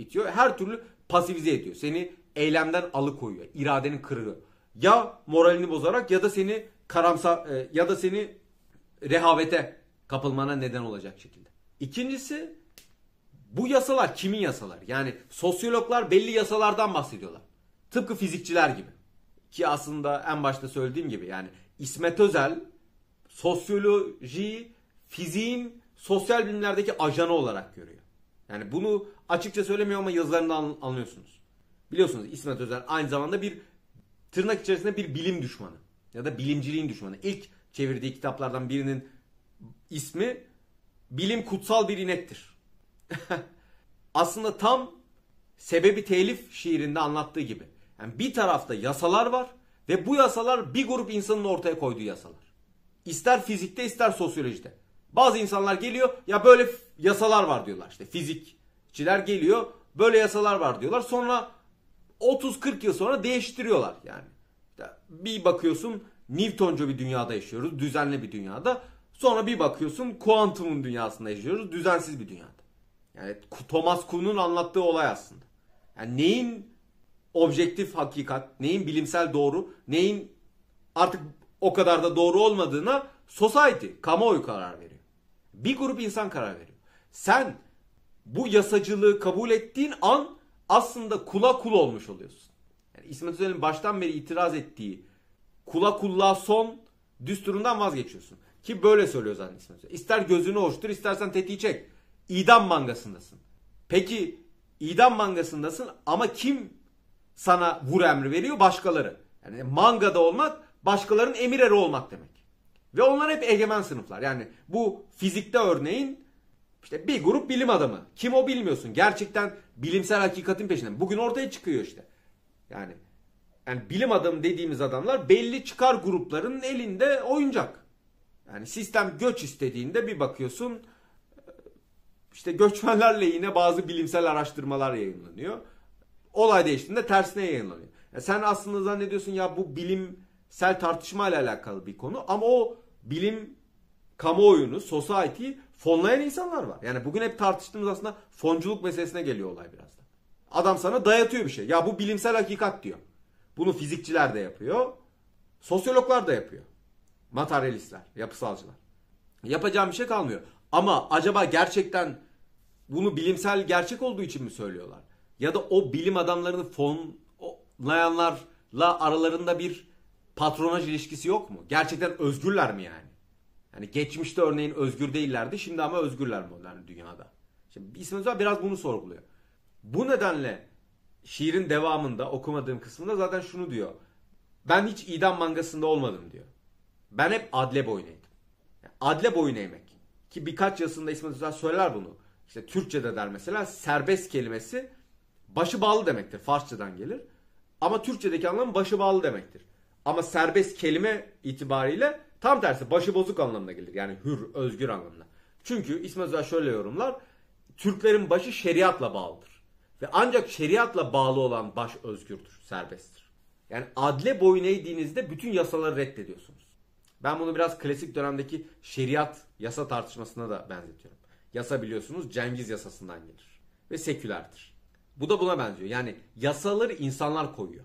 itiyor. Her türlü pasifize ediyor. Seni eylemden alıkoyuyor. İradeni kırıyor. Ya moralini bozarak ya da seni karamsar e, ya da seni rehavete kapılmana neden olacak şekilde. İkincisi bu yasalar kimin yasalar? Yani sosyologlar belli yasalardan bahsediyorlar. Tıpkı fizikçiler gibi. Ki aslında en başta söylediğim gibi yani İsmet Özel sosyoloji, fiziğin sosyal bilimlerdeki ajanı olarak görüyor. Yani bunu açıkça söylemiyor ama yazılarından anlıyorsunuz. Biliyorsunuz İsmet Özel aynı zamanda bir tırnak içerisinde bir bilim düşmanı ya da bilimciliğin düşmanı. İlk çevirdiği kitaplardan birinin ismi Bilim Kutsal Bir İnektir. Aslında tam sebebi telif şiirinde anlattığı gibi. Yani bir tarafta yasalar var ve bu yasalar bir grup insanın ortaya koyduğu yasalar. İster fizikte ister sosyolojide. Bazı insanlar geliyor ya böyle yasalar var diyorlar. İşte fizikçiler geliyor böyle yasalar var diyorlar. Sonra 30-40 yıl sonra değiştiriyorlar yani. Bir bakıyorsun Newtoncu bir dünyada yaşıyoruz. Düzenli bir dünyada. Sonra bir bakıyorsun kuantumun dünyasında yaşıyoruz. Düzensiz bir dünyada. Yani Thomas Kuhn'un anlattığı olay aslında. Yani neyin objektif hakikat, neyin bilimsel doğru, neyin artık o kadar da doğru olmadığına society, kamuoyu karar veriyor. Bir grup insan karar veriyor. Sen bu yasacılığı kabul ettiğin an aslında kula kul olmuş oluyorsun. Yani İsmet Özel'in baştan beri itiraz ettiği kula kulluğa son düsturundan vazgeçiyorsun. Ki böyle söylüyor zaten İsmet Özel. İster gözünü hoştur istersen tetiği çek. İdam mangasındasın. Peki idam mangasındasın ama kim sana vur emri veriyor? Başkaları. Yani mangada olmak başkalarının emir eri olmak demek. Ve onlar hep egemen sınıflar. Yani bu fizikte örneğin işte bir grup bilim adamı. Kim o bilmiyorsun. Gerçekten bilimsel hakikatin peşinden. Bugün ortaya çıkıyor işte. Yani yani bilim adamı dediğimiz adamlar belli çıkar grupların elinde oyuncak. Yani sistem göç istediğinde bir bakıyorsun işte göçmenlerle yine bazı bilimsel araştırmalar yayınlanıyor. Olay değiştiğinde tersine yayınlanıyor. Yani sen aslında zannediyorsun ya bu bilimsel tartışma ile alakalı bir konu ama o bilim kamuoyunu, society fonlayan insanlar var. Yani bugün hep tartıştığımız aslında fonculuk meselesine geliyor olay biraz da. Adam sana dayatıyor bir şey. Ya bu bilimsel hakikat diyor. Bunu fizikçiler de yapıyor. Sosyologlar da yapıyor. Materyalistler, yapısalcılar. Yapacağım bir şey kalmıyor. Ama acaba gerçekten bunu bilimsel gerçek olduğu için mi söylüyorlar? Ya da o bilim adamlarını fonlayanlarla aralarında bir patronaj ilişkisi yok mu? Gerçekten özgürler mi yani? Yani geçmişte örneğin özgür değillerdi. Şimdi ama özgürler modern dünyada. Şimdi İsmet Özel biraz bunu sorguluyor. Bu nedenle şiirin devamında okumadığım kısmında zaten şunu diyor. Ben hiç idam mangasında olmadım diyor. Ben hep adle boyun eğdim. Adle boyun eğmek. Ki birkaç yazısında İsmet Özel söyler bunu. İşte Türkçe'de der mesela serbest kelimesi başı bağlı demektir. Farsçadan gelir. Ama Türkçedeki anlamı başı bağlı demektir. Ama serbest kelime itibariyle tam tersi başı bozuk anlamına gelir. Yani hür, özgür anlamına. Çünkü İsmet Özel şöyle yorumlar. Türklerin başı şeriatla bağlıdır. Ve ancak şeriatla bağlı olan baş özgürdür, serbesttir. Yani adle boyun eğdiğinizde bütün yasaları reddediyorsunuz. Ben bunu biraz klasik dönemdeki şeriat yasa tartışmasına da benzetiyorum. Yasa biliyorsunuz Cengiz yasasından gelir. Ve sekülerdir. Bu da buna benziyor. Yani yasaları insanlar koyuyor.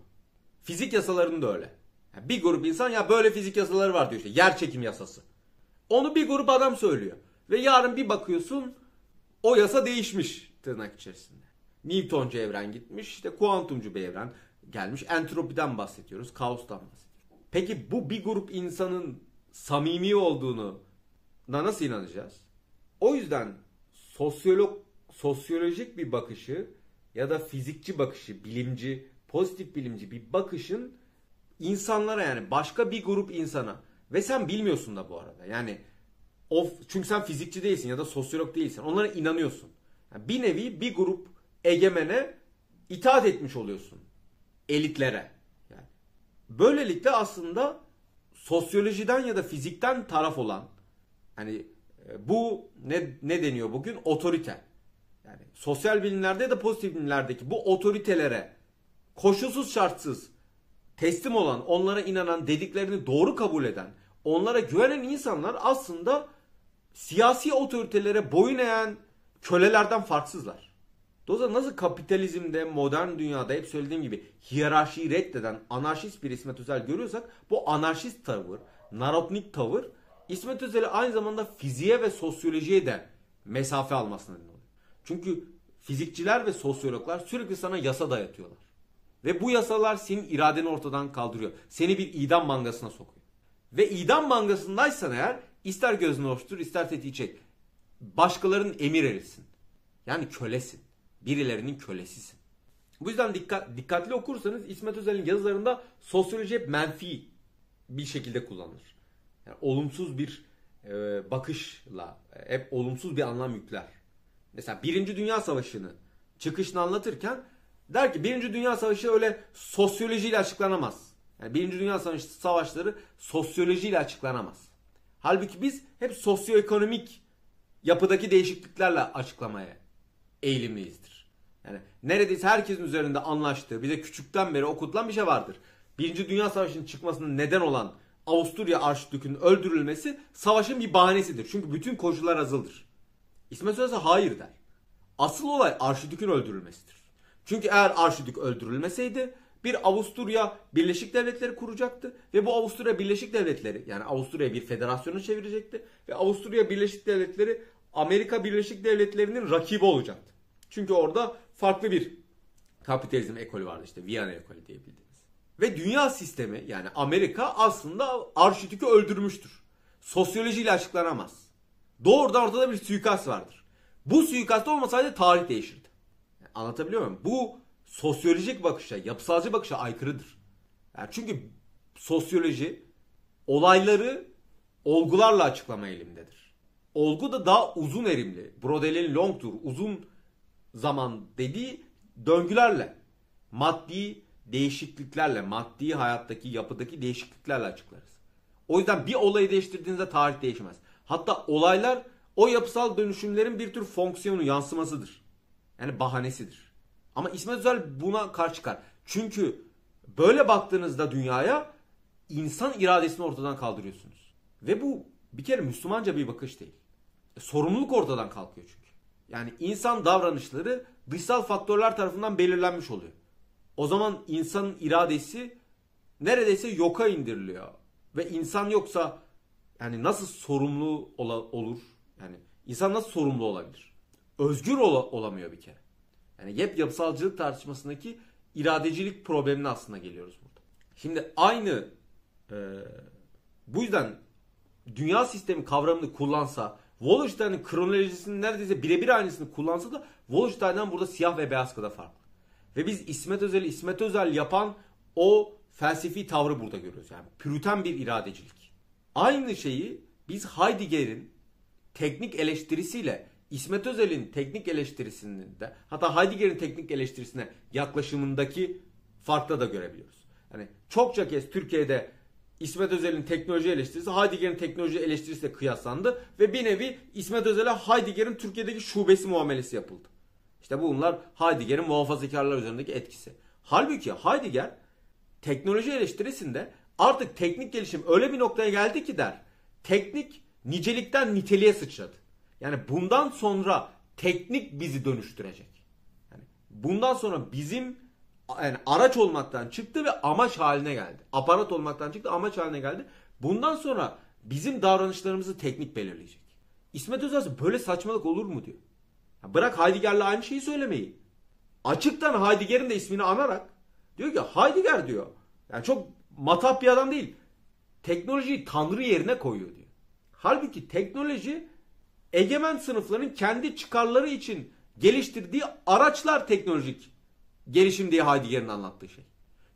Fizik yasalarını da öyle. Yani bir grup insan ya böyle fizik yasaları var diyor işte. Yer çekim yasası. Onu bir grup adam söylüyor. Ve yarın bir bakıyorsun o yasa değişmiş tırnak içerisinde. Newtoncu evren gitmiş işte kuantumcu bir evren. gelmiş. Entropiden bahsediyoruz, kaostan bahsediyoruz. Peki bu bir grup insanın samimi olduğunu da nasıl inanacağız? O yüzden sosyolog sosyolojik bir bakışı ya da fizikçi bakışı, bilimci, pozitif bilimci bir bakışın insanlara yani başka bir grup insana ve sen bilmiyorsun da bu arada. Yani of çünkü sen fizikçi değilsin ya da sosyolog değilsin. Onlara inanıyorsun. Yani bir nevi bir grup egemene itaat etmiş oluyorsun. Elitlere. Yani böylelikle aslında sosyolojiden ya da fizikten taraf olan hani e, bu ne ne deniyor bugün? Otorite. Yani sosyal bilimlerde da pozitif bilimlerdeki bu otoritelere koşulsuz şartsız teslim olan, onlara inanan, dediklerini doğru kabul eden, onlara güvenen insanlar aslında siyasi otoritelere boyun eğen kölelerden farksızlar. Dolayısıyla nasıl kapitalizmde, modern dünyada hep söylediğim gibi hiyerarşiyi reddeden anarşist bir İsmet Özel görüyorsak bu anarşist tavır, narodnik tavır İsmet Özel'i aynı zamanda fiziğe ve sosyolojiye de mesafe almasına neden oluyor. Çünkü fizikçiler ve sosyologlar sürekli sana yasa dayatıyorlar. Ve bu yasalar senin iradeni ortadan kaldırıyor. Seni bir idam mangasına sokuyor. Ve idam mangasındaysan eğer ister gözünü hoştur ister tetiği çek. Başkalarının emir erisin. Yani kölesin. Birilerinin kölesisin. Bu yüzden dikkat, dikkatli okursanız İsmet Özel'in yazılarında sosyoloji hep menfi bir şekilde kullanılır. Yani olumsuz bir e, bakışla e, hep olumsuz bir anlam yükler. Mesela Birinci Dünya Savaşı'nı çıkışını anlatırken der ki Birinci Dünya Savaşı öyle sosyolojiyle açıklanamaz. Yani Birinci Dünya Savaşı savaşları sosyolojiyle açıklanamaz. Halbuki biz hep sosyoekonomik yapıdaki değişikliklerle açıklamaya eğilimliyizdir. Yani neredeyse herkesin üzerinde anlaştığı, bize küçükten beri okutulan bir şey vardır. Birinci Dünya Savaşı'nın çıkmasına neden olan Avusturya Arşidükü'nün öldürülmesi savaşın bir bahanesidir. Çünkü bütün koşullar hazırdır. İsmet Söze hayır der. Asıl olay Arşidük'ün öldürülmesidir. Çünkü eğer Arşidük öldürülmeseydi bir Avusturya Birleşik Devletleri kuracaktı ve bu Avusturya Birleşik Devletleri yani Avusturya bir federasyonu çevirecekti ve Avusturya Birleşik Devletleri Amerika Birleşik Devletleri'nin rakibi olacaktı. Çünkü orada farklı bir kapitalizm ekolü vardı işte Viyana ekolü diye bildiğimiz. Ve dünya sistemi yani Amerika aslında Arşidük'ü öldürmüştür. Sosyolojiyle açıklanamaz. Doğrudan ortada bir suikast vardır. Bu suikast olmasaydı tarih değişirdi. Anlatabiliyor muyum? Bu sosyolojik bakışa, yapısalcı bakışa aykırıdır. Yani çünkü sosyoloji olayları olgularla açıklama eğilimindedir. Olgu da daha uzun erimli. Brodel'in longtur, uzun zaman dediği döngülerle, maddi değişikliklerle, maddi hayattaki yapıdaki değişikliklerle açıklarız. O yüzden bir olayı değiştirdiğinizde tarih değişmez. Hatta olaylar o yapısal dönüşümlerin bir tür fonksiyonu, yansımasıdır. Yani bahanesidir. Ama İsmet Özel buna karşı çıkar. Çünkü böyle baktığınızda dünyaya insan iradesini ortadan kaldırıyorsunuz. Ve bu bir kere Müslümanca bir bakış değil. E, sorumluluk ortadan kalkıyor çünkü. Yani insan davranışları dışsal faktörler tarafından belirlenmiş oluyor. O zaman insanın iradesi neredeyse yoka indiriliyor. Ve insan yoksa yani nasıl sorumlu ola, olur? Yani insan nasıl sorumlu olabilir? Özgür ola, olamıyor bir kere. Yani yep yapısalcılık tartışmasındaki iradecilik problemine aslında geliyoruz burada. Şimdi aynı e, bu yüzden dünya sistemi kavramını kullansa Wallenstein'in kronolojisinin neredeyse birebir aynısını kullansa da Wallenstein'den burada siyah ve beyaz kadar farklı. Ve biz İsmet Özel'i İsmet Özel yapan o felsefi tavrı burada görüyoruz. Yani pürüten bir iradecilik. Aynı şeyi biz Heidegger'in teknik eleştirisiyle İsmet Özel'in teknik eleştirisinde hatta Heidegger'in teknik eleştirisine yaklaşımındaki farkta da görebiliyoruz. Yani çokça kez Türkiye'de İsmet Özel'in teknoloji eleştirisi Heidegger'in teknoloji eleştirisiyle kıyaslandı ve bir nevi İsmet Özel'e Heidegger'in Türkiye'deki şubesi muamelesi yapıldı. İşte bunlar Heidegger'in muhafazakarlar üzerindeki etkisi. Halbuki Heidegger teknoloji eleştirisinde artık teknik gelişim öyle bir noktaya geldi ki der. Teknik nicelikten niteliğe sıçradı. Yani bundan sonra teknik bizi dönüştürecek. Yani bundan sonra bizim yani araç olmaktan çıktı ve amaç haline geldi. Aparat olmaktan çıktı amaç haline geldi. Bundan sonra bizim davranışlarımızı teknik belirleyecek. İsmet Özel böyle saçmalık olur mu diyor. Bırak Heidegger'le aynı şeyi söylemeyi. Açıktan Heidegger'in de ismini anarak Diyor ki Heidegger diyor. Yani çok matap bir adam değil. Teknolojiyi tanrı yerine koyuyor diyor. Halbuki teknoloji egemen sınıfların kendi çıkarları için geliştirdiği araçlar teknolojik gelişim diye Heidegger'in anlattığı şey.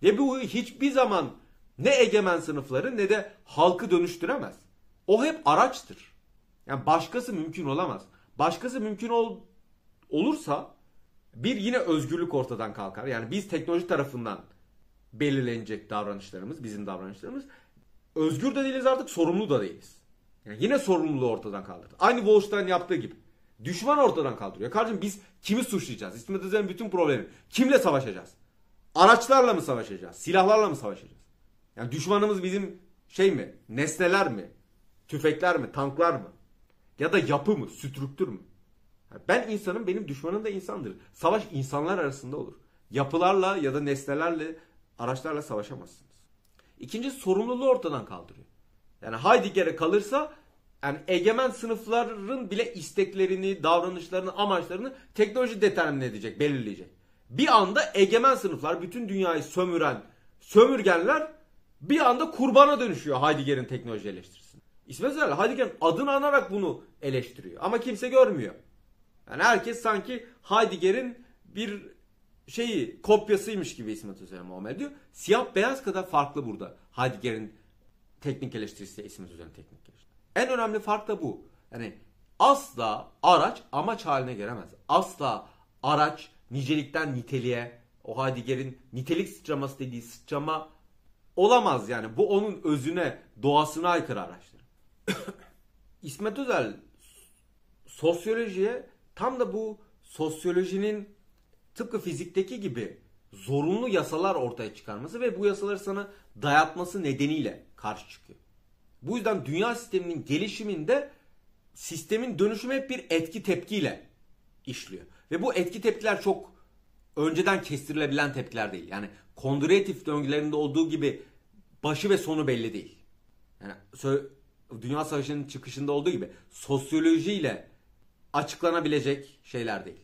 Ve bu hiçbir zaman ne egemen sınıfları ne de halkı dönüştüremez. O hep araçtır. Yani başkası mümkün olamaz. Başkası mümkün ol, olursa bir yine özgürlük ortadan kalkar. Yani biz teknoloji tarafından belirlenecek davranışlarımız, bizim davranışlarımız. Özgür de değiliz artık, sorumlu da değiliz. Yani yine sorumluluğu ortadan kaldırdı. Aynı Wolfstein yaptığı gibi. Düşman ortadan kaldırıyor. Kardeşim biz kimi suçlayacağız? İsmet Özel'in bütün problemi. Kimle savaşacağız? Araçlarla mı savaşacağız? Silahlarla mı savaşacağız? Yani düşmanımız bizim şey mi? Nesneler mi? Tüfekler mi? Tanklar mı? Ya da yapı mı? Strüktür mü? Ben insanım, benim düşmanım da insandır. Savaş insanlar arasında olur. Yapılarla ya da nesnelerle, araçlarla savaşamazsınız. İkinci sorumluluğu ortadan kaldırıyor. Yani Heidegger'e kalırsa yani egemen sınıfların bile isteklerini, davranışlarını, amaçlarını teknoloji determine edecek, belirleyecek. Bir anda egemen sınıflar, bütün dünyayı sömüren sömürgenler bir anda kurbana dönüşüyor Heidegger'in teknoloji eleştirisini. İsmet Özel Heidegger'in adını anarak bunu eleştiriyor. Ama kimse görmüyor. Yani herkes sanki Heidegger'in bir şeyi kopyasıymış gibi İsmet Özel'e muamele ediyor. Siyah beyaz kadar farklı burada Heidegger'in teknik eleştirisi İsmet Özel'in teknik eleştirisi. En önemli fark da bu. Yani asla araç amaç haline gelemez. Asla araç nicelikten niteliğe o Heidegger'in nitelik sıçraması dediği sıçrama olamaz yani. Bu onun özüne, doğasına aykırı araçtır. İsmet Özel sosyolojiye tam da bu sosyolojinin tıpkı fizikteki gibi zorunlu yasalar ortaya çıkarması ve bu yasaları sana dayatması nedeniyle karşı çıkıyor. Bu yüzden dünya sisteminin gelişiminde sistemin dönüşümü hep bir etki tepkiyle işliyor. Ve bu etki tepkiler çok önceden kestirilebilen tepkiler değil. Yani kondüratif döngülerinde olduğu gibi başı ve sonu belli değil. Yani Dünya Savaşı'nın çıkışında olduğu gibi sosyolojiyle açıklanabilecek şeyler değil.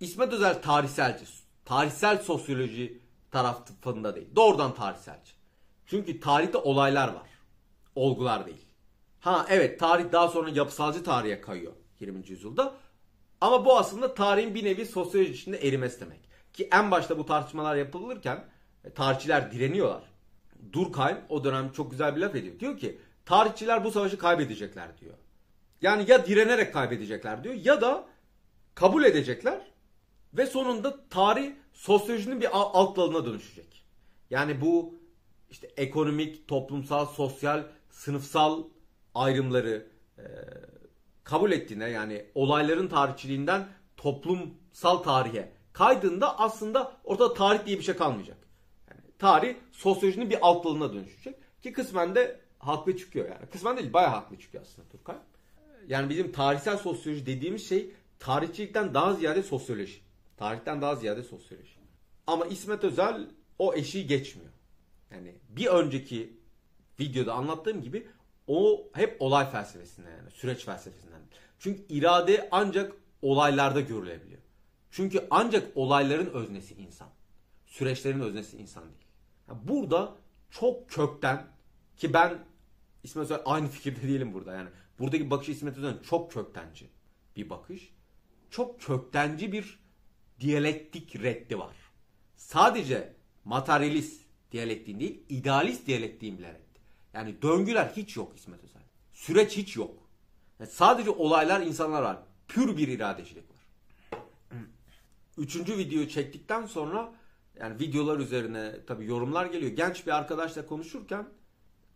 İsmet Özel tarihselci. Tarihsel sosyoloji tarafında değil. Doğrudan tarihselci. Çünkü tarihte olaylar var. Olgular değil. Ha evet tarih daha sonra yapısalcı tarihe kayıyor 20. yüzyılda. Ama bu aslında tarihin bir nevi sosyoloji içinde erimesi demek. Ki en başta bu tartışmalar yapılırken e, tarihçiler direniyorlar. Durkheim o dönem çok güzel bir laf ediyor. Diyor ki tarihçiler bu savaşı kaybedecekler diyor. Yani ya direnerek kaybedecekler diyor ya da kabul edecekler ve sonunda tarih sosyolojinin bir alt dalına dönüşecek. Yani bu işte ekonomik, toplumsal, sosyal, sınıfsal ayrımları e, kabul ettiğinde yani olayların tarihçiliğinden toplumsal tarihe kaydığında aslında ortada tarih diye bir şey kalmayacak. Yani tarih sosyolojinin bir alt dalına dönüşecek ki kısmen de haklı çıkıyor yani. Kısmen değil bayağı haklı çıkıyor aslında Turkay. Yani bizim tarihsel sosyoloji dediğimiz şey tarihçilikten daha ziyade sosyoloji. Tarihten daha ziyade sosyoloji. Ama İsmet Özel o eşiği geçmiyor. Yani bir önceki videoda anlattığım gibi o hep olay felsefesinden yani süreç felsefesinden. Çünkü irade ancak olaylarda görülebiliyor. Çünkü ancak olayların öznesi insan. Süreçlerin öznesi insan değil. Yani burada çok kökten ki ben İsmet Özel aynı fikirde değilim burada yani. Buradaki bakış İsmet Özel'in çok köktenci bir bakış. Çok köktenci bir diyalektik reddi var. Sadece materyalist diyalektiğin değil, idealist diyalektiğin bile. Yani döngüler hiç yok İsmet Özel. Süreç hiç yok. Yani sadece olaylar, insanlar var. Pür bir iradecilik var. Üçüncü videoyu çektikten sonra yani videolar üzerine tabi yorumlar geliyor. Genç bir arkadaşla konuşurken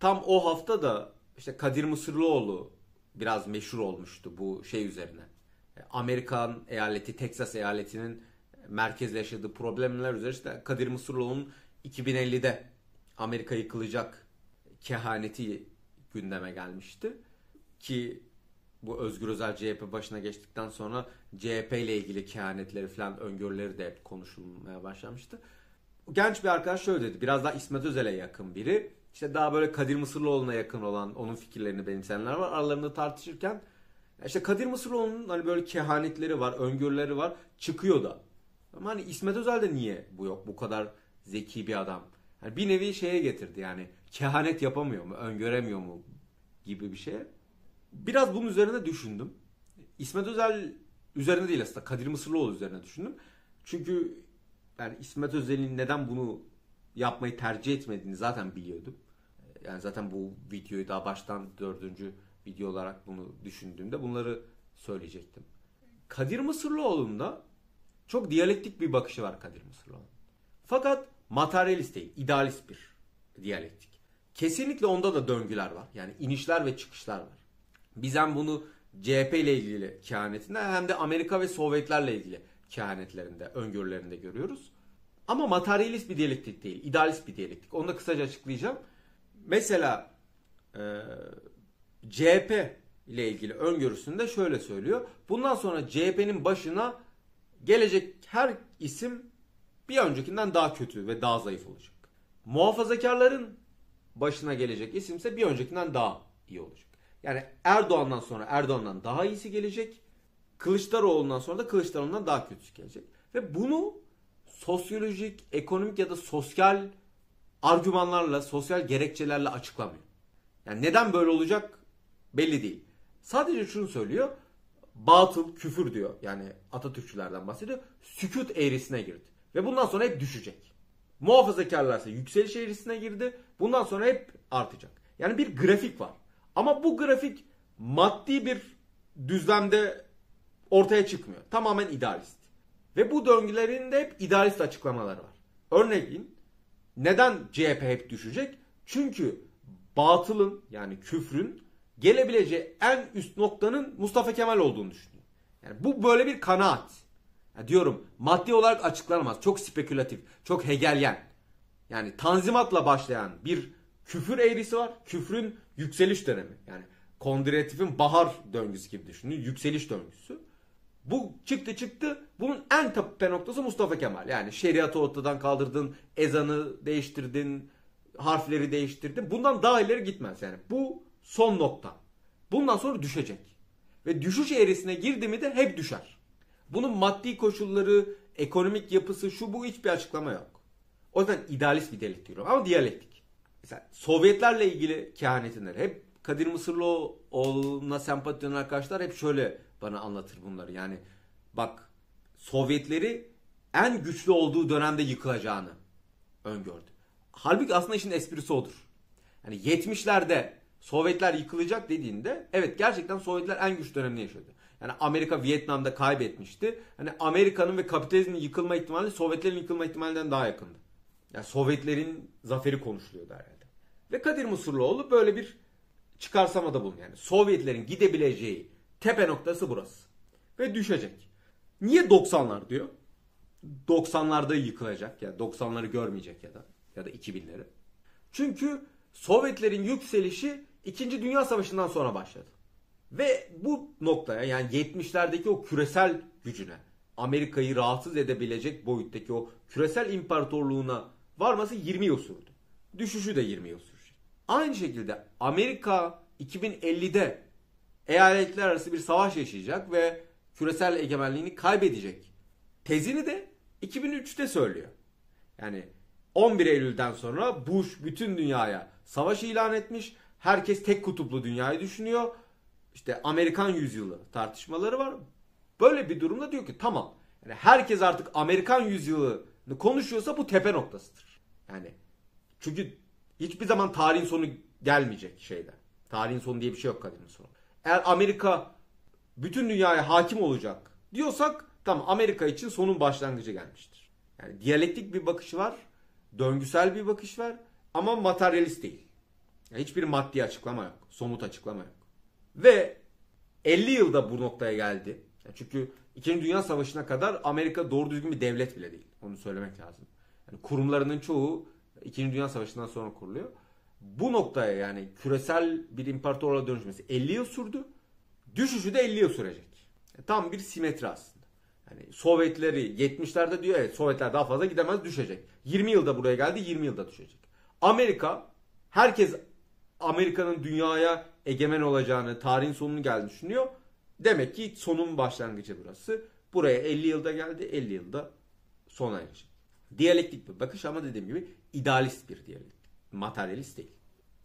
tam o hafta da işte Kadir Mısırlıoğlu biraz meşhur olmuştu bu şey üzerine. Amerikan eyaleti, Texas eyaletinin merkezle yaşadığı problemler üzerine işte Kadir Mısırlıoğlu'nun 2050'de Amerika yıkılacak kehaneti gündeme gelmişti. Ki bu Özgür Özel CHP başına geçtikten sonra CHP ile ilgili kehanetleri falan öngörüleri de hep konuşulmaya başlamıştı. Genç bir arkadaş şöyle dedi. Biraz daha İsmet Özel'e yakın biri. İşte daha böyle Kadir Mısırlıoğlu'na yakın olan onun fikirlerini benimseyenler var. Aralarında tartışırken işte Kadir Mısırlıoğlu'nun hani böyle kehanetleri var, öngörüleri var. Çıkıyor da. Ama hani İsmet Özel'de niye bu yok? Bu kadar zeki bir adam. Yani bir nevi şeye getirdi yani kehanet yapamıyor mu, öngöremiyor mu gibi bir şey. Biraz bunun üzerine düşündüm. İsmet Özel üzerine değil aslında Kadir Mısırlıoğlu üzerine düşündüm. Çünkü yani İsmet Özel'in neden bunu yapmayı tercih etmediğini zaten biliyordum. Yani zaten bu videoyu daha baştan dördüncü video olarak bunu düşündüğümde bunları söyleyecektim. Kadir Mısırlıoğlu'nda çok diyalektik bir bakışı var Kadir Mısırlıoğlu. Fakat materyalist değil, idealist bir diyalektik. Kesinlikle onda da döngüler var. Yani inişler ve çıkışlar var. Biz hem bunu CHP ile ilgili kehanetinde hem de Amerika ve Sovyetlerle ilgili kehanetlerinde, öngörülerinde görüyoruz. Ama materyalist bir diyalektik değil, idealist bir diyalektik. Onu da kısaca açıklayacağım. Mesela e, CHP ile ilgili öngörüsünde şöyle söylüyor. Bundan sonra CHP'nin başına gelecek her isim bir öncekinden daha kötü ve daha zayıf olacak. Muhafazakarların başına gelecek isimse bir öncekinden daha iyi olacak. Yani Erdoğan'dan sonra Erdoğan'dan daha iyisi gelecek. Kılıçdaroğlu'ndan sonra da Kılıçdaroğlu'ndan daha kötüsü gelecek. Ve bunu sosyolojik, ekonomik ya da sosyal argümanlarla, sosyal gerekçelerle açıklamıyor. Yani neden böyle olacak belli değil. Sadece şunu söylüyor. Batıl, küfür diyor. Yani Atatürkçülerden bahsediyor. Sükut eğrisine girdi. Ve bundan sonra hep düşecek. Muhafazakarlarsa yükseliş eğrisine girdi. Bundan sonra hep artacak. Yani bir grafik var. Ama bu grafik maddi bir düzlemde ortaya çıkmıyor. Tamamen idealist. Ve bu döngülerin de hep idealist açıklamaları var. Örneğin neden CHP hep düşecek? Çünkü batılın yani küfrün gelebileceği en üst noktanın Mustafa Kemal olduğunu düşünüyor. Yani bu böyle bir kanaat. Ya diyorum maddi olarak açıklanamaz. Çok spekülatif, çok Hegelyen. Yani tanzimatla başlayan bir küfür eğrisi var. Küfrün yükseliş dönemi. Yani kondiratifin bahar döngüsü gibi düşünün. Yükseliş döngüsü. Bu çıktı çıktı. Bunun en tepe noktası Mustafa Kemal. Yani şeriatı ortadan kaldırdın, ezanı değiştirdin, harfleri değiştirdin. Bundan daha ileri gitmez yani. Bu son nokta. Bundan sonra düşecek. Ve düşüş eğrisine girdi mi de hep düşer. Bunun maddi koşulları, ekonomik yapısı, şu bu hiçbir açıklama yok. O yüzden idealist bir diyalektik diyorum. Ama diyalektik. Mesela Sovyetlerle ilgili kehanetinler hep Kadir Mısırlıoğlu'na sempati duyan arkadaşlar hep şöyle bana anlatır bunları. Yani bak Sovyetleri en güçlü olduğu dönemde yıkılacağını öngördü. Halbuki aslında işin esprisi odur. Yani 70'lerde Sovyetler yıkılacak dediğinde evet gerçekten Sovyetler en güçlü dönemini yaşadı. Yani Amerika Vietnam'da kaybetmişti. Hani Amerika'nın ve kapitalizmin yıkılma ihtimali Sovyetlerin yıkılma ihtimalinden daha yakındı. Yani Sovyetlerin zaferi konuşuluyordu herhalde. Ve Kadir Mısırlıoğlu böyle bir çıkarsamada bulunuyor. Yani Sovyetlerin gidebileceği tepe noktası burası. Ve düşecek. Niye 90'lar diyor? 90'larda yıkılacak ya yani 90'ları görmeyecek ya da ya da 2000'leri. Çünkü Sovyetlerin yükselişi 2. Dünya Savaşı'ndan sonra başladı. Ve bu noktaya yani 70'lerdeki o küresel gücüne Amerika'yı rahatsız edebilecek boyuttaki o küresel imparatorluğuna varması 20 yıl sürdü. Düşüşü de 20 yıl sürecek. Aynı şekilde Amerika 2050'de eyaletler arası bir savaş yaşayacak ve küresel egemenliğini kaybedecek. Tezini de 2003'te söylüyor. Yani 11 Eylül'den sonra Bush bütün dünyaya savaş ilan etmiş. Herkes tek kutuplu dünyayı düşünüyor. İşte Amerikan yüzyılı tartışmaları var. Böyle bir durumda diyor ki tamam. Yani herkes artık Amerikan yüzyılını konuşuyorsa bu tepe noktasıdır. Yani çünkü hiçbir zaman tarihin sonu gelmeyecek şeyde. Tarihin sonu diye bir şey yok kaderin sonu. Eğer Amerika bütün dünyaya hakim olacak diyorsak tamam Amerika için sonun başlangıcı gelmiştir. Yani diyalektik bir bakışı var. Döngüsel bir bakış var. Ama materyalist değil. Yani hiçbir maddi açıklama yok. Somut açıklama yok. Ve 50 yılda bu noktaya geldi. Çünkü 2. Dünya Savaşı'na kadar Amerika doğru düzgün bir devlet bile değil. Onu söylemek lazım. Yani kurumlarının çoğu 2. Dünya Savaşı'ndan sonra kuruluyor. Bu noktaya yani küresel bir imparatorluğa dönüşmesi 50 yıl sürdü. Düşüşü de 50 yıl sürecek. Yani tam bir simetri aslında. Yani Sovyetleri 70'lerde diyor evet Sovyetler daha fazla gidemez düşecek. 20 yılda buraya geldi 20 yılda düşecek. Amerika herkes Amerika'nın dünyaya egemen olacağını, tarihin sonunu geldiğini düşünüyor. Demek ki sonun başlangıcı burası. Buraya 50 yılda geldi, 50 yılda sona erecek. Diyalektik bir bakış ama dediğim gibi idealist bir diyalektik. Materyalist değil.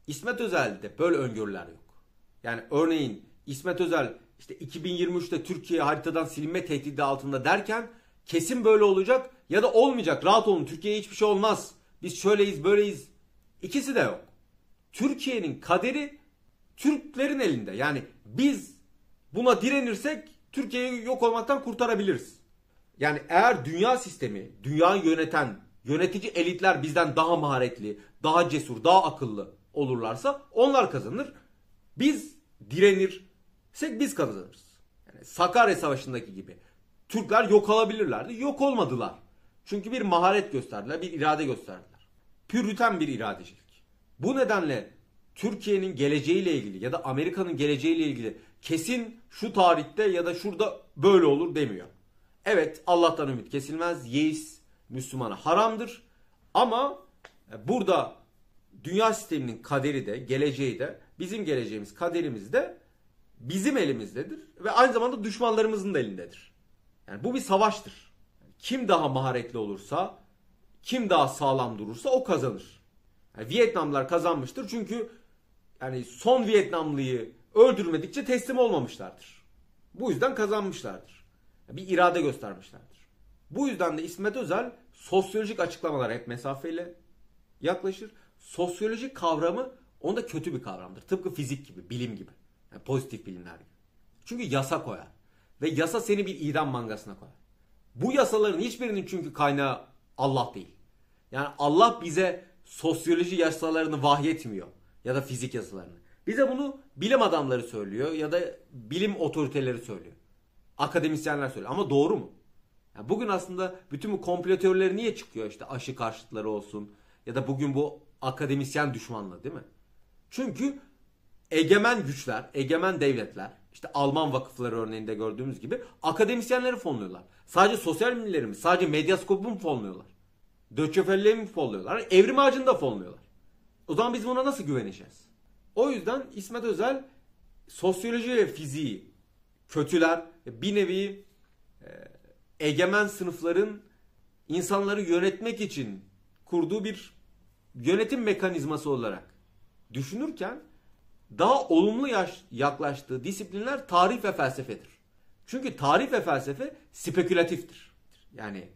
İsmet Özel'de böyle öngörüler yok. Yani örneğin İsmet Özel işte 2023'te Türkiye haritadan silinme tehdidi altında derken kesin böyle olacak ya da olmayacak. Rahat olun Türkiye'ye hiçbir şey olmaz. Biz şöyleyiz böyleyiz. İkisi de yok. Türkiye'nin kaderi Türklerin elinde. Yani biz buna direnirsek Türkiye'yi yok olmaktan kurtarabiliriz. Yani eğer dünya sistemi, dünyayı yöneten yönetici elitler bizden daha maharetli, daha cesur, daha akıllı olurlarsa onlar kazanır. Biz direnirsek biz kazanırız. Yani Sakarya Savaşı'ndaki gibi. Türkler yok olabilirlerdi. Yok olmadılar. Çünkü bir maharet gösterdiler, bir irade gösterdiler. Pürüten bir iradecilik. Bu nedenle Türkiye'nin geleceğiyle ilgili ya da Amerika'nın geleceğiyle ilgili kesin şu tarihte ya da şurada böyle olur demiyor. Evet Allah'tan ümit kesilmez. Yeis Müslümana haramdır. Ama burada dünya sisteminin kaderi de geleceği de bizim geleceğimiz kaderimiz de bizim elimizdedir. Ve aynı zamanda düşmanlarımızın da elindedir. Yani bu bir savaştır. Kim daha maharetli olursa, kim daha sağlam durursa o kazanır. Yani Vietnamlılar kazanmıştır çünkü yani son Vietnamlıyı öldürmedikçe teslim olmamışlardır. Bu yüzden kazanmışlardır. Bir irade göstermişlerdir. Bu yüzden de İsmet Özel sosyolojik açıklamalar hep mesafeyle yaklaşır. Sosyolojik kavramı onda kötü bir kavramdır. Tıpkı fizik gibi, bilim gibi. Yani pozitif bilimler gibi. Çünkü yasa koyar. Ve yasa seni bir idam mangasına koyar. Bu yasaların hiçbirinin çünkü kaynağı Allah değil. Yani Allah bize sosyoloji yasalarını vahyetmiyor. Ya da fizik yasalarını. Bize bunu bilim adamları söylüyor ya da bilim otoriteleri söylüyor. Akademisyenler söylüyor. Ama doğru mu? Yani bugün aslında bütün bu komplo niye çıkıyor? İşte aşı karşıtları olsun ya da bugün bu akademisyen düşmanlığı değil mi? Çünkü egemen güçler, egemen devletler, işte Alman vakıfları örneğinde gördüğümüz gibi akademisyenleri fonluyorlar. Sadece sosyal bilimleri mi? Sadece medyaskopu mu fonluyorlar? Döçöfelleri mi fonluyorlar? Evrim ağacını da. O zaman biz buna nasıl güveneceğiz? O yüzden İsmet Özel sosyoloji ve fiziği kötüler bir nevi e, egemen sınıfların insanları yönetmek için kurduğu bir yönetim mekanizması olarak düşünürken daha olumlu yaş, yaklaştığı disiplinler tarih ve felsefedir. Çünkü tarih ve felsefe spekülatiftir. Yani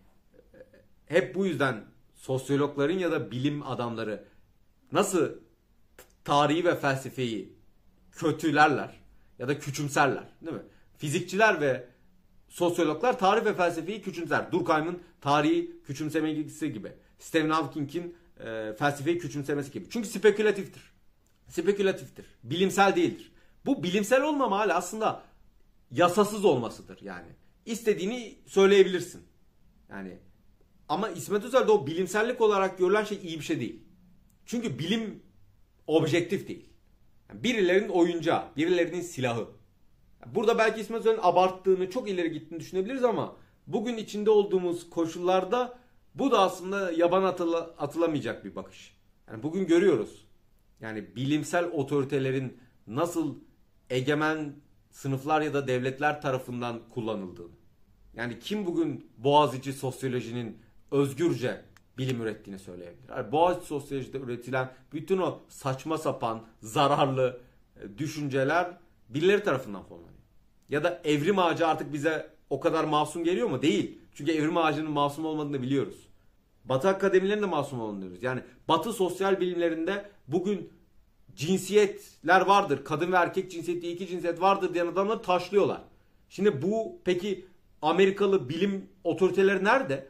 hep bu yüzden sosyologların ya da bilim adamları nasıl tarihi ve felsefeyi kötülerler ya da küçümserler değil mi? Fizikçiler ve sosyologlar tarih ve felsefeyi küçümser. Durkheim'ın tarihi küçümsemesi gibi. Stephen Hawking'in e, felsefeyi küçümsemesi gibi. Çünkü spekülatiftir. Spekülatiftir. Bilimsel değildir. Bu bilimsel olmama hali aslında yasasız olmasıdır yani. İstediğini söyleyebilirsin. Yani ama İsmet Özel'de o bilimsellik olarak görülen şey iyi bir şey değil. Çünkü bilim objektif değil. Yani birilerinin oyuncağı, birilerinin silahı. Burada belki İsmet Özel'in abarttığını, çok ileri gittiğini düşünebiliriz ama bugün içinde olduğumuz koşullarda bu da aslında yaban atıla, atılamayacak bir bakış. Yani bugün görüyoruz. Yani bilimsel otoritelerin nasıl egemen sınıflar ya da devletler tarafından kullanıldığını. Yani kim bugün Boğaziçi sosyolojinin özgürce bilim ürettiğini söyleyebilir. Yani Boğaziçi sosyolojide üretilen bütün o saçma sapan, zararlı e, düşünceler birileri tarafından fonlanıyor. Ya da evrim ağacı artık bize o kadar masum geliyor mu? Değil. Çünkü evrim ağacının masum olmadığını biliyoruz. Batı akademilerinin de masum olduğunu. Yani Batı sosyal bilimlerinde bugün cinsiyetler vardır. Kadın ve erkek cinsiyeti iki cinsiyet vardır diyen adamları taşlıyorlar. Şimdi bu peki Amerikalı bilim otoriteleri nerede?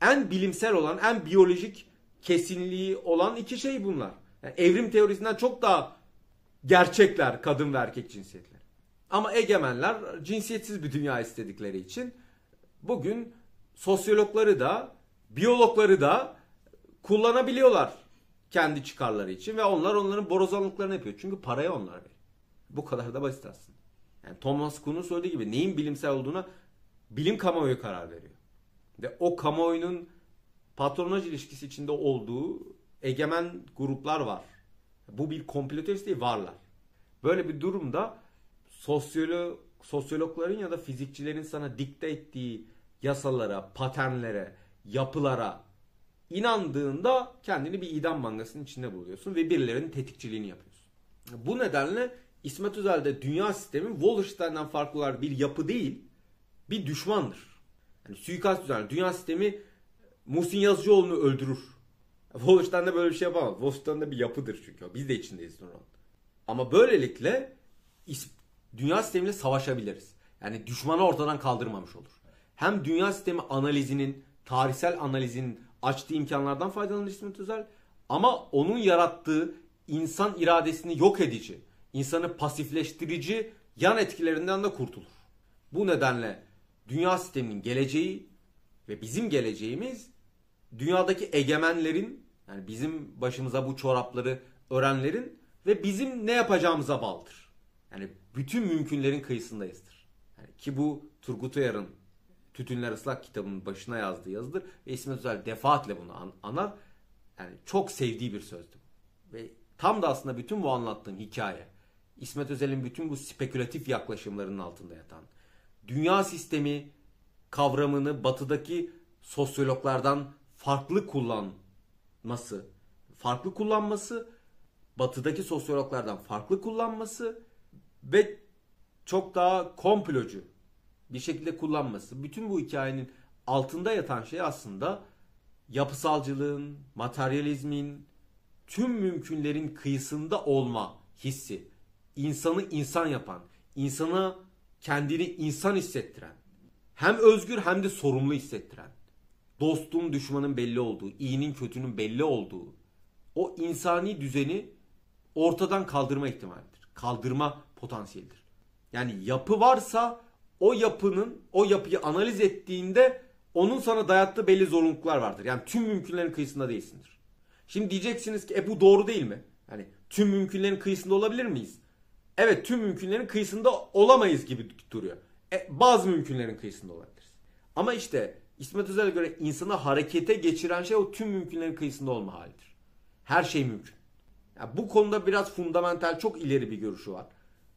En bilimsel olan, en biyolojik kesinliği olan iki şey bunlar. Yani evrim teorisinden çok daha gerçekler kadın ve erkek cinsiyetler. Ama egemenler cinsiyetsiz bir dünya istedikleri için bugün sosyologları da biyologları da kullanabiliyorlar kendi çıkarları için ve onlar onların borazanlıklarını yapıyor. Çünkü parayı onlar veriyor. Bu kadar da basit aslında. Yani Thomas Kuhn'un söylediği gibi neyin bilimsel olduğuna bilim kamuoyu karar veriyor. Ve o kamuoyunun patronaj ilişkisi içinde olduğu egemen gruplar var. Bu bir komplo değil varlar. Böyle bir durumda sosyolo sosyologların ya da fizikçilerin sana dikte ettiği yasalara, paternlere, yapılara inandığında kendini bir idam mangasının içinde buluyorsun ve birilerinin tetikçiliğini yapıyorsun. Bu nedenle İsmet Özel'de dünya sistemi Wallerstein'den farklı bir yapı değil, bir düşmandır. Suikast düzenli. Dünya sistemi Muhsin Yazıcıoğlu'nu öldürür. Wallerstein'de böyle bir şey yapamaz. Wallerstein'de bir yapıdır çünkü. Biz de içindeyiz onun. Ama böylelikle dünya sistemiyle savaşabiliriz. Yani düşmanı ortadan kaldırmamış olur. Hem dünya sistemi analizinin, tarihsel analizinin açtığı imkanlardan faydalanır İsmet Özel. Ama onun yarattığı insan iradesini yok edici, insanı pasifleştirici yan etkilerinden de kurtulur. Bu nedenle dünya sisteminin geleceği ve bizim geleceğimiz dünyadaki egemenlerin yani bizim başımıza bu çorapları örenlerin ve bizim ne yapacağımıza bağlıdır. Yani bütün mümkünlerin kıyısındayızdır. Yani ki bu Turgut Uyar'ın Tütünler Islak kitabının başına yazdığı yazıdır. Ve İsmet Özel defaatle bunu an- anar. Yani çok sevdiği bir sözdü. Ve tam da aslında bütün bu anlattığım hikaye İsmet Özel'in bütün bu spekülatif yaklaşımlarının altında yatan dünya sistemi kavramını batıdaki sosyologlardan farklı kullanması, farklı kullanması, batıdaki sosyologlardan farklı kullanması ve çok daha komplocu bir şekilde kullanması. Bütün bu hikayenin altında yatan şey aslında yapısalcılığın, materyalizmin, tüm mümkünlerin kıyısında olma hissi. İnsanı insan yapan, insana kendini insan hissettiren, hem özgür hem de sorumlu hissettiren, dostun düşmanın belli olduğu, iyinin kötünün belli olduğu o insani düzeni ortadan kaldırma ihtimalidir. Kaldırma potansiyelidir. Yani yapı varsa o yapının o yapıyı analiz ettiğinde onun sana dayattığı belli zorunluluklar vardır. Yani tüm mümkünlerin kıyısında değilsindir. Şimdi diyeceksiniz ki e bu doğru değil mi? Yani tüm mümkünlerin kıyısında olabilir miyiz? Evet tüm mümkünlerin kıyısında olamayız gibi duruyor. E, bazı mümkünlerin kıyısında olabiliriz. Ama işte İsmet Özel'e göre insanı harekete geçiren şey o tüm mümkünlerin kıyısında olma halidir. Her şey mümkün. Yani bu konuda biraz fundamental çok ileri bir görüşü var.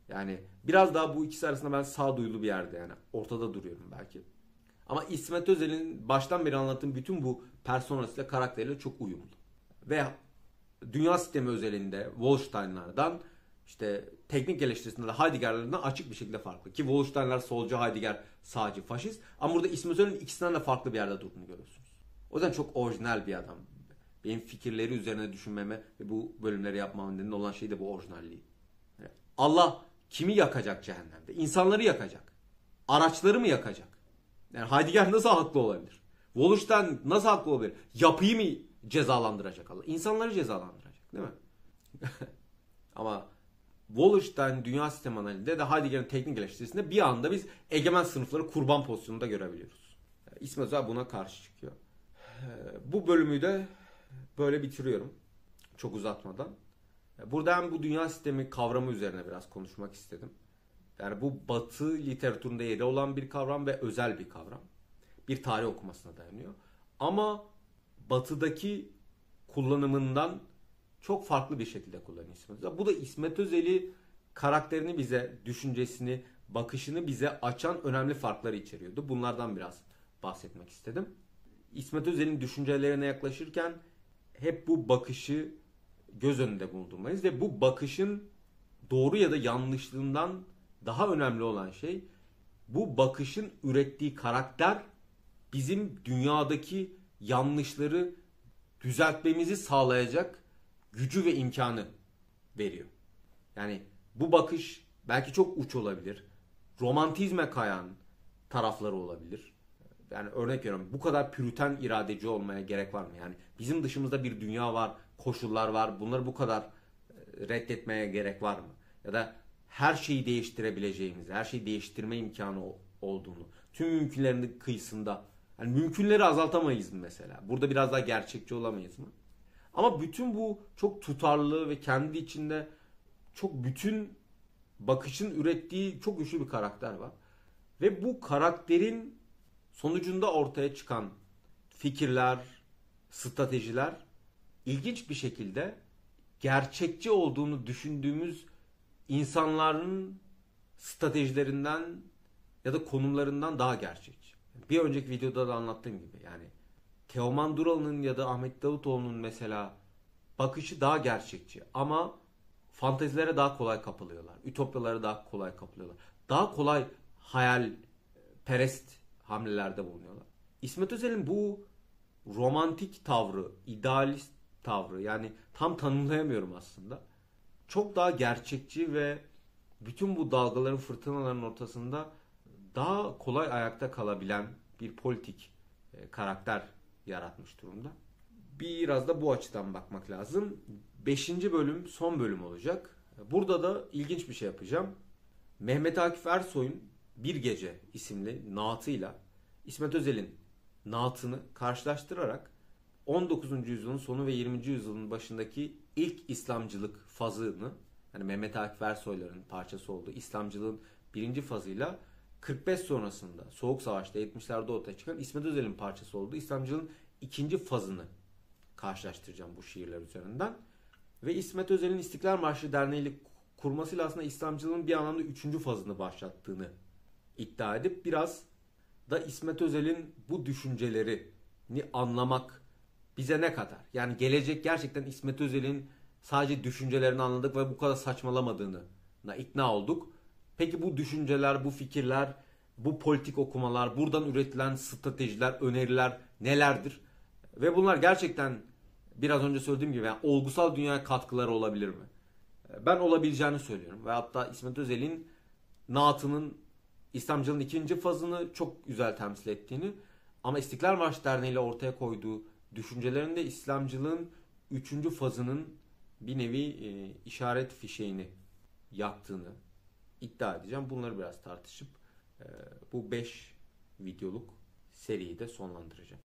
Yani biraz daha bu ikisi arasında ben sağduyulu bir yerde yani ortada duruyorum belki. Ama İsmet Özel'in baştan beri anlattığım bütün bu personasıyla karakteriyle çok uyumlu. Ve dünya sistemi özelinde Wolstein'lardan işte teknik eleştirisinde de Heidegger'lerden açık bir şekilde farklı. Ki Wolstein'ler solcu, Heidegger sağcı, faşist. Ama burada İsmet Özel'in ikisinden de farklı bir yerde durduğunu görüyorsunuz. O yüzden çok orijinal bir adam. Benim fikirleri üzerine düşünmeme ve bu bölümleri yapmamın nedeni olan şey de bu orijinalliği. Allah kimi yakacak cehennemde? İnsanları yakacak. Araçları mı yakacak? Yani Heidegger nasıl haklı olabilir? Wallerstein nasıl haklı olabilir? Yapıyı mı cezalandıracak Allah? İnsanları cezalandıracak değil mi? Ama Wallerstein dünya sistem analizinde de Heidegger'in teknik eleştirisinde bir anda biz egemen sınıfları kurban pozisyonunda görebiliyoruz. İsmet Özel buna karşı çıkıyor. Bu bölümü de böyle bitiriyorum. Çok uzatmadan. Burada hem bu dünya sistemi kavramı üzerine biraz konuşmak istedim. Yani bu batı literatüründe yeri olan bir kavram ve özel bir kavram. Bir tarih okumasına dayanıyor. Ama batıdaki kullanımından çok farklı bir şekilde kullanıyor İsmet Özel. Bu da İsmet Özel'i karakterini bize, düşüncesini, bakışını bize açan önemli farkları içeriyordu. Bunlardan biraz bahsetmek istedim. İsmet Özel'in düşüncelerine yaklaşırken hep bu bakışı göz önünde bulundurmayız ve bu bakışın doğru ya da yanlışlığından daha önemli olan şey bu bakışın ürettiği karakter bizim dünyadaki yanlışları düzeltmemizi sağlayacak gücü ve imkanı veriyor. Yani bu bakış belki çok uç olabilir. Romantizme kayan tarafları olabilir. Yani örnek veriyorum bu kadar pürüten iradeci olmaya gerek var mı? Yani bizim dışımızda bir dünya var, koşullar var. Bunları bu kadar reddetmeye gerek var mı? Ya da her şeyi değiştirebileceğimizi, her şeyi değiştirme imkanı olduğunu, tüm mümkünlerin kıyısında. Yani mümkünleri azaltamayız mı mesela? Burada biraz daha gerçekçi olamayız mı? Ama bütün bu çok tutarlı ve kendi içinde çok bütün bakışın ürettiği çok güçlü bir karakter var. Ve bu karakterin sonucunda ortaya çıkan fikirler, stratejiler ilginç bir şekilde gerçekçi olduğunu düşündüğümüz insanların stratejilerinden ya da konumlarından daha gerçekçi. Bir önceki videoda da anlattığım gibi yani Teoman Duralı'nın ya da Ahmet Davutoğlu'nun mesela bakışı daha gerçekçi ama fantezilere daha kolay kapılıyorlar. Ütopyalara daha kolay kapılıyorlar. Daha kolay hayal perest hamlelerde bulunuyorlar. İsmet Özel'in bu romantik tavrı, idealist tavrı yani tam tanımlayamıyorum aslında. Çok daha gerçekçi ve bütün bu dalgaların fırtınaların ortasında daha kolay ayakta kalabilen bir politik e, karakter yaratmış durumda. Biraz da bu açıdan bakmak lazım. Beşinci bölüm son bölüm olacak. Burada da ilginç bir şey yapacağım. Mehmet Akif Ersoy'un Bir Gece isimli naatıyla İsmet Özel'in naatını karşılaştırarak 19. yüzyılın sonu ve 20. yüzyılın başındaki ilk İslamcılık fazını hani Mehmet Akif Ersoy'ların parçası olduğu İslamcılığın birinci fazıyla 45 sonrasında Soğuk Savaş'ta 70'lerde ortaya çıkan İsmet Özel'in parçası olduğu İslamcılığın ikinci fazını karşılaştıracağım bu şiirler üzerinden. Ve İsmet Özel'in İstiklal Marşı Derneği'yle kurmasıyla aslında İslamcılığın bir anlamda üçüncü fazını başlattığını iddia edip biraz da İsmet Özel'in bu düşüncelerini anlamak bize ne kadar? Yani gelecek gerçekten İsmet Özel'in sadece düşüncelerini anladık ve bu kadar saçmalamadığını ikna olduk. Peki bu düşünceler, bu fikirler, bu politik okumalar, buradan üretilen stratejiler, öneriler nelerdir? Ve bunlar gerçekten biraz önce söylediğim gibi yani olgusal dünyaya katkıları olabilir mi? Ben olabileceğini söylüyorum. Ve hatta İsmet Özel'in naatının İslamcılığın ikinci fazını çok güzel temsil ettiğini ama İstiklal Marşı Derneği ile ortaya koyduğu düşüncelerinde İslamcılığın üçüncü fazının bir nevi e, işaret fişeğini yaktığını iddia edeceğim. Bunları biraz tartışıp bu 5 videoluk seriyi de sonlandıracağım.